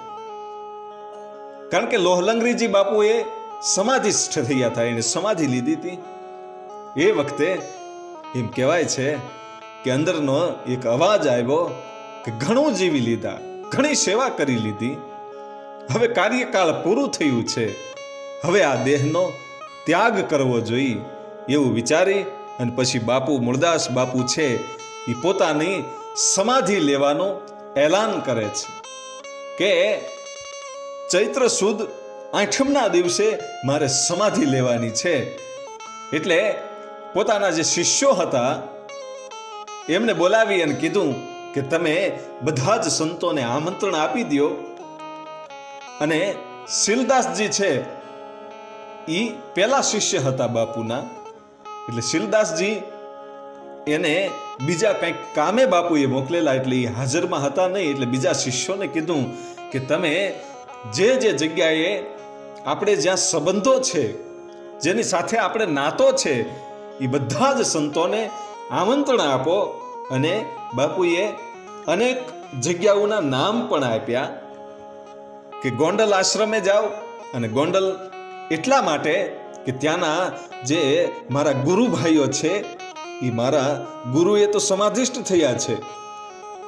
S1: કારણ કે લોહલંગરીજી બાપુએ સમાધિસ્થ થયા હતા, એને સમાધિ લીધી હતી. એ વખતે એમ કહેવાય છે કે અંદરનો એક અવાજ આવ્યો કે ઘણું જીવી લીધા, ઘણી સેવા કરી લીધી. હવે કાર્યકાળ પૂરું થયું છે. હવે આ દેહનો ત્યાગ કરવો જોઈએ એવું વિચારી અને પછી બાપુ મૂળદાસ બાપુ છે એ પોતાની સમાધિ લેવાનું એલાન કરે છે કે ચૈત્ર સુદ આઠમના દિવસે મારે સમાધિ લેવાની છે. એટલે પોતાના જે શિષ્યો હતા એમને બોલાવી અને કીધું કે તમે બધા જ સંતોને આમંત્રણ આપી દો અને શિલદાસજી છે એ પહેલા શિષ્ય હતા બાપુના. એટલે શિલદાસજી એને બીજા કંઈક કામે બાપુએ મોકલેલા એટલે એ હાજરમાં હતા નહીં, એટલે બીજા શિષ્યોને કીધું કે તમે જે જે જગ્યાએ આપણે જ્યાં સંબંધો છે, જેની સાથે આપણે નાતો છે એ બધા જ સંતોને આમંત્રણ આપો. અને બાપુએ અનેક જગ્યાઓના નામ પણ આપ્યા. કે ગોંડલ આશ્રમે જાઓ અને ગોંડલ એટલા માટે કે ત્યાંના જે મારા ગુરુભાઈઓ છે એ મારા ગુરુએ તો સમાધિષ્ઠ થયા છે.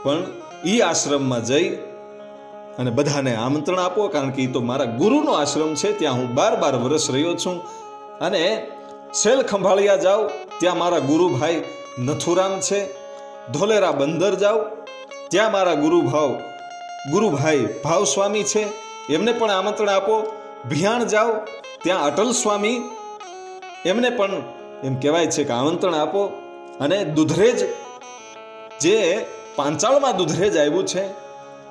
S1: પણ એ આશ્રમમાં જઈ અને બધાને આમંત્રણ આપો, કારણ કે એ તો મારા ગુરુનો આશ્રમ છે, ત્યાં હું બાર બાર વર્ષ રહ્યો છું. અને સેલ ખંભાળિયા જાઓ, ત્યાં મારા ગુરુભાઈ નથુરામ છે. ધોલેરા બંદર જાઓ, ત્યાં મારા ગુરુભાવ ગુરુભાઈ, ભાવ સ્વામી છે. એમને પણ આમંત્રણ આપો. ભિયાણ જાઓ. ત્યાં અટલ સ્વામી. એમને પણ એમ કહેવાય છે કે આમંત્રણ આપો. અને દુધરેજ, જે પાંચાળમાં દુધરેજ આવ્યું છે,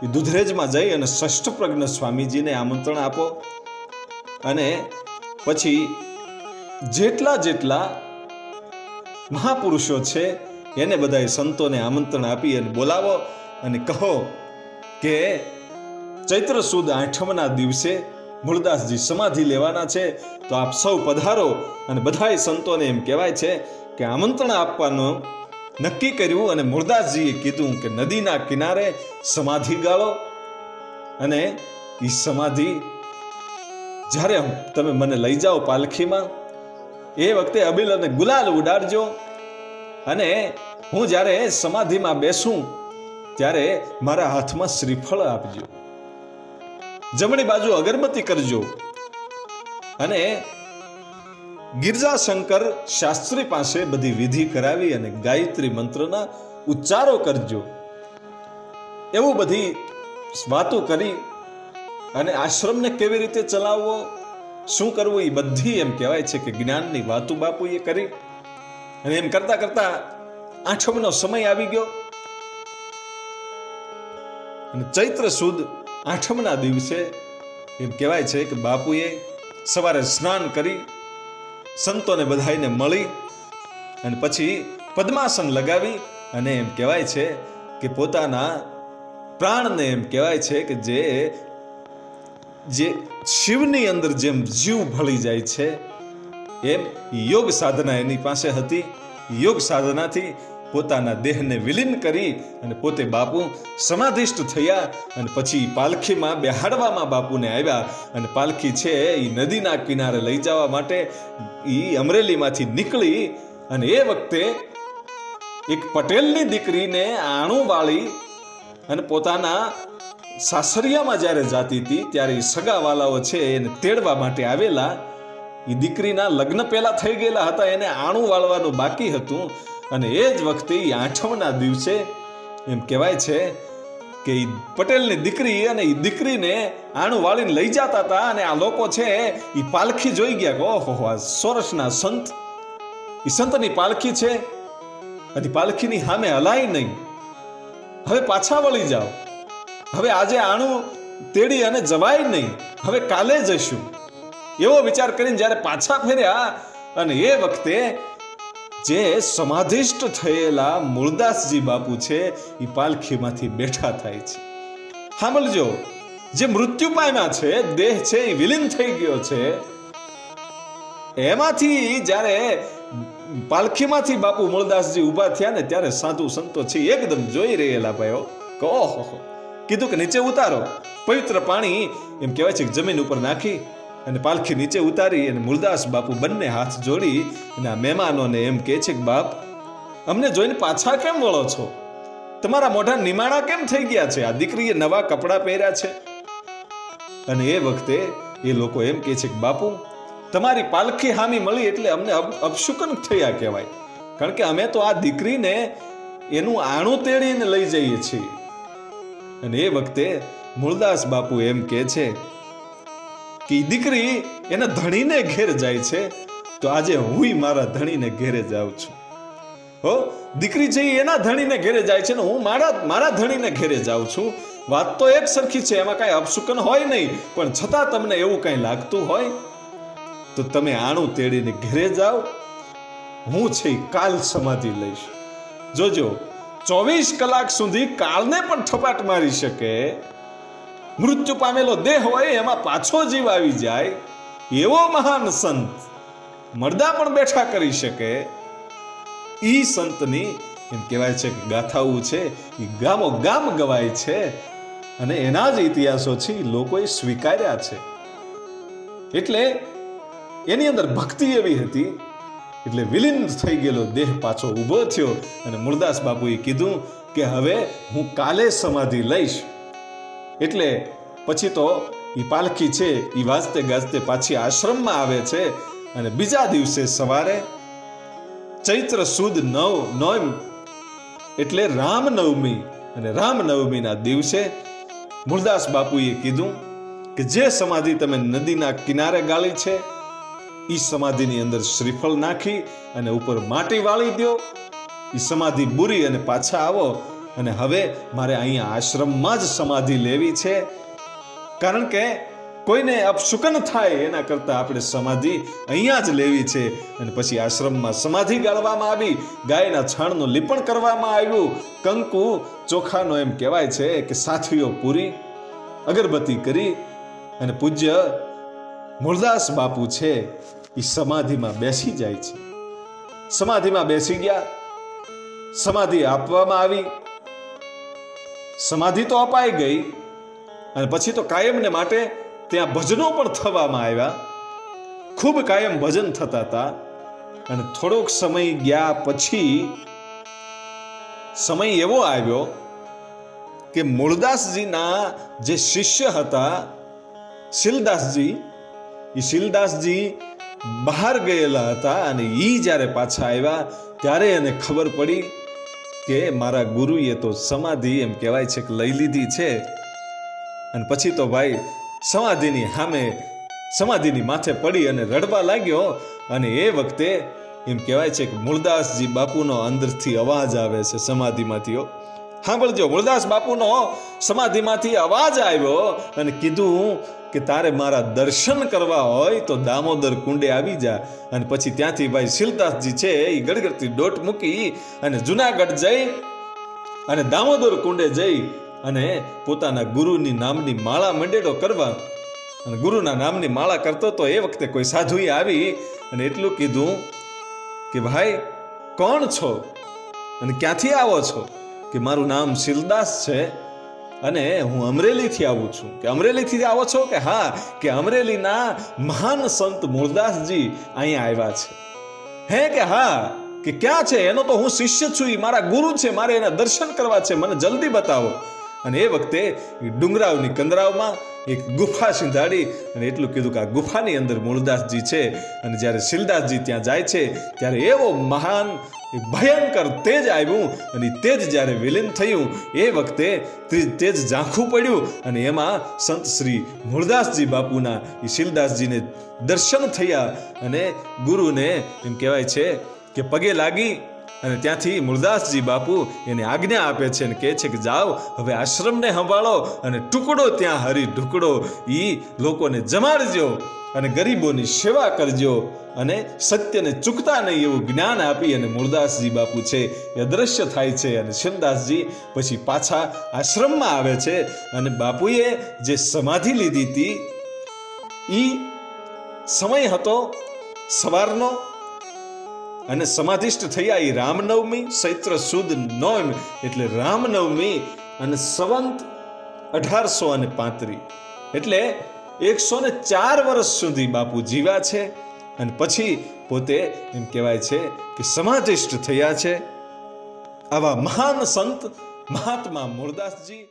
S1: એ દુધરેજમાં જઈ અને ષષ્ઠ પ્રજ્ઞ સ્વામીજીને આમંત્રણ આપો. અને પછી જેટલા જેટલા મહાપુરુષો છે, એને બધાએ સંતોને આમંત્રણ આપી અને બોલાવો અને કહો કે ચૈત્ર સુદ આઠમના દિવસે મૂળદાસજી સમાધિ લેવાના છે, તો આપ સૌ પધારો અને બધાય સંતોને એમ કહેવાય છે કે આમંત્રણ આપવાનું નક્કી કર્યું અને મૂળદાસજીએ કીધું કે નદીના કિનારે સમાધિ ગાળો. અને એ સમાધિ જ્યારે તમે મને લઈ જાઓ પાલખીમાં, એ વખતે અબિલ અને ગુલાલ ઉડાડજો. અને હું જ્યારે સમાધિમાં બેસું ત્યારે મારા હાથમાં શ્રીફળ આપજો. જમણી બાજુ અગરબત્તી કરજો. અને ગિરજાશંકર શાસ્ત્રી પાસે બધી વિધિ કરાવી અને ગાયત્રી મંત્રના ઉચ્ચારો કરજો. એવું બધી વાતો કરી અને આશ્રમને કેવી રીતે ચલાવવો, શું કરવું એ બધી એમ કહેવાય છે કે જ્ઞાનની વાતો બાપુએ કરી. અને એમ કરતા કરતા આઠમનો સમય આવી ગયો. અને ચૈત્ર સુદ આઠમના દિવસે એમ કહેવાય છે કે બાપુએ સવારે સ્નાન કરી, સંતોને બધાઈને મળી અને પછી પદ્માસન લગાવી અને એમ કહેવાય છે કે પોતાના પ્રાણને એમ કહેવાય છે કે જે જે શિવની અંદર જેમ જીવ ભળી જાય છે, એમ યોગ સાધના એની પાસે હતી. યોગ સાધનાથી પોતાના દેહને વિલીન કરી અને પોતે બાપુ સમાધિષ્ઠ થયા અને પછી પાલખીમાં બેહાડવામાં બાપુને આવ્યા અને પાલખી છે એ નદીના કિનારે લઈ જવા માટે એ અમરેલીમાંથી નીકળી અને એ વખતે એક પટેલની દીકરીને આણું વાળી અને પોતાના સાસરિયામાં જ્યારે જાતી હતી ત્યારે એ સગાવાલાઓ છે એને તેડવા માટે આવેલા. એ દીકરીના લગ્ન પહેલા થઈ ગયેલા હતા, એને આણું વાળવાનું બાકી હતું. અને એ જ વખતે આઠમના દિવસે એમ કહેવાય છે કે પટેલની દીકરી અને એ દીકરીને આણું વાળીને લઈ જતા હતા અને આ લોકો છે એ પાલખી જોઈ ગયા કે ઓહો આ સોરસના સંત. એ સંતની પાલખી છે. અને પાલખીની સામે હલાય નહીં. હવે પાછા વળી જાઓ. હવે આજે આણું તેડી અને જવાય નહીં. હવે કાલે જઈશું. એવો વિચાર કરીને જ્યારે પાછા ફેર્યા અને એ વખતે જે સમાધિષ્ઠ થયેલા મૂળદાસજી બાપુ છે એ પાલખીમાંથી બેઠા થાય છે. સાંભળજો, જે મૃત્યુ પામ્યા છે, દેહ છે એ વિલીન થઈ ગયો છે. એમાંથી જ્યારે પાલખીમાંથી બાપુ મૂળદાસજી ઊભા થયા ને, ત્યારે સાધુ સંતો છે એકદમ જોઈ રહેલા ભાઈઓ. કહો. કીધું કે નીચે ઉતારો. પવિત્ર પાણી, એમ કહેવાય છે કે જમીન ઉપર નાખી અને પાલખી નીચે ઉતારી અને મૂળદાસ બાપુ બંને હાથ જોડી અને મહેમાનોને એમ કહે છે કે, બાપ, અમને જોઈને પાછા કેમ વળો છો? તમારા મોઢા નિમાણા કેમ થઈ ગયા છે? આ દીકરીએ નવા કપડાં પહેર્યા છે. અને એ વખતે એ લોકો એમ કહે છે કે, બાપુ, તમારી પાલખી હામી મળી એટલે અમને અપશુકન થયા કહેવાય. કારણ કે અમે તો આ દીકરીને એનું આણું તેડીને લઈ જઈએ છીએ. અને એ વખતે મૂળદાસ બાપુ એમ કહે છે કે દીકરી એના ધણીને ઘેર જાય છે, તો આજે હું મારા ધણીને ઘેરે જાઉં છું. હો, દીકરી જઈ એના ધણીને ઘેરે જાય છે ને હું મારા મારા ધણીને ઘેરે જાઉં છું. વાત તો એક સરખી છે, એમાં કાંઈ અપશુકન હોય નહીં, પણ છતાં તમને એવું કાંઈ લાગતું હોય, તો તમે આણું તેડીને ઘેરે જાઓ હું છે કાલ સમાધિ લઈશ. જોજો, ચોવીસ કલાક સુધી કાલને પણ થપાટ મારી શકે. મૃત્યુ પામેલો દેહ હોય, એમાં પાછો જીવ આવી જાય એવો મહાન સંત મરદા પણ બેઠા કરી શકે. ઈ સંતની એમ કહેવાય છે કે ગાથાઓ છે એ ગામો ગામ ગવાય છે અને એના જ ઇતિહાસો છે લોકોએ સ્વીકાર્યા છે. એટલે એની અંદર ભક્તિ એવી હતી, એટલે વિલીન થઈ ગયેલો દેહ પાછો ઊભો થયો અને મુરદાસ બાપુએ કીધું કે હવે હું કાલે સમાધિ લઈશ. એટલે પછી તો એ પાલખી છે એ વાજતે ગાજતે પાછી આશ્રમમાં આવે છે અને બીજા દિવસે સવારે ચૈત્ર સુદ નવ નવ એટલે રામનવમી અને રામનવમીના દિવસે મૂળદાસ બાપુએ કીધું કે જે સમાધિ તમે નદીના કિનારે ગાળી છે એ સમાધિની અંદર શ્રીફળ નાખી અને ઉપર માટી વાળી દો એ સમાધિ બુરી અને પાછા આવો. અને હવે મારે અહીંયા આશ્રમમાં જ સમાધિ લેવી છે. કારણ કે કોઈને અપશુકન થાય એના કરતાં આપણે સમાધિ અહીંયા જ લેવી છે. અને પછી આશ્રમમાં સમાધિ ગાળવામાં આવી, ગાયના છાણનું લીપણ કરવામાં આવ્યું. કંકુ ચોખાનો એમ કહેવાય છે કે સાથીઓ પૂરી, અગરબત્તી કરી અને પૂજ્ય મૂળદાસ બાપુ છે એ સમાધિમાં બેસી જાય છે. સમાધિમાં બેસી ગયા, સમાધિ આપવામાં આવી સમાધિ તો અપાઈ ગઈ અને પછી તો કાયમને માટે ત્યાં ભજનો પણ થવામાં આવ્યા. ખૂબ કાયમ ભજન થતા હતા અને થોડોક સમય ગયા પછી સમય એવો આવ્યો કે મૂળદાસજીના જે શિષ્ય હતા, શીલદાસજી એ શીલદાસજી બહાર ગયેલા હતા અને એ જ્યારે પાછા આવ્યા ત્યારે એને ખબર પડી કે મારા ગુરુએ તો સમાધિ એમ કહેવાય છે કે લઈ લીધી છે. અને પછી તો ભાઈ સમાધિની સામે સમાધિની માથે પડી અને રડવા લાગ્યો અને એ વખતે એમ કહેવાય છે કે મૂળદાસજી બાપુનો અંદરથી અવાજ આવે છે સમાધિમાંથી સાંભળજો મૂળદાસ બાપુનો સમાધિમાંથી અવાજ આવ્યો અને કીધું કે તારે મારા દર્શન કરવા હોય તો દામોદર કુંડે આવી જા. અને પછી ત્યાંથી ભાઈ શિલદાસજી છે એ ગડગડતી ડોટ મૂકી અને જુનાગઢ જઈ અને દામોદર કુંડે જઈ અને પોતાના ગુરુની નામની માળા મંડેડો કરવા. અને ગુરુના નામની માળા કરતો તો એ વખતે કોઈ સાધુએ આવી અને એટલું કીધું કે ભાઈ, કોણ છો? અને ક્યાંથી આવો છો? કે મારું નામ શિલદાસ છે? અને હું અમરેલીથી આવું છું. કે અમરેલીથી આવો છો? કે હા, કે અમરેલીના મહાન સંત મૂળદાસજી અહીંયા આવ્યા છે. હે કે હા? કે ક્યાં છે? એનો તો હું શિષ્ય છું, એ મારા ગુરુ છે, મારે એના દર્શન કરવા છે. મને જલ્દી બતાવો. અને એ વખતે ડુંગરાવની કંદરાવમાં એક ગુફા સિંધાડી અને એટલું કીધું કે આ ગુફાની અંદર મૂળદાસજી છે. અને જ્યારે શિલદાસજી ત્યાં જાય છે, ત્યારે એવો મહાન ભયંકર તેજ આવ્યું અને તેજ જ્યારે વિલીન થયું, એ વખતે તેજ ઝાંખું પડ્યું અને એમાં સંત શ્રી મૂળદાસજી બાપુના શિલદાસજીને દર્શન થયા અને ગુરુને એમ કહેવાય છે કે પગે લાગી અને ત્યાંથી મુરદાસજી બાપુ એને આજ્ઞા આપે છે અને કહે છે કે જાઓ, હવે આશ્રમને સંભાળો અને ટુકડો ત્યાં હરી ઢુકડો. એ લોકોને જમાડજો અને ગરીબોની સેવા કરજો અને સત્યને ચૂકતા નહીં એવું જ્ઞાન આપી અને મૂળદાસજી બાપુ છે એ અદ્રશ્ય થાય છે અને શિવદાસજી પછી પાછા આશ્રમમાં આવે છે અને બાપુએ જે સમાધિ લીધી હતી એ સમય હતો સવારનો અને સમાધિષ્ઠ થયા એ રામનવમી, ચૈત્ર સુદ નવમી એટલે રામનવમી અને સંવંત અઢારસો અને પાંત્રી. એટલે એકસો ને ચાર વર્ષ સુધી બાપુ જીવા છે અને પછી પોતે એમ કહેવાય છે કે સમાધિષ્ઠ થયા છે. આવા મહાન સંત મહાત્મા મૂળદાસજી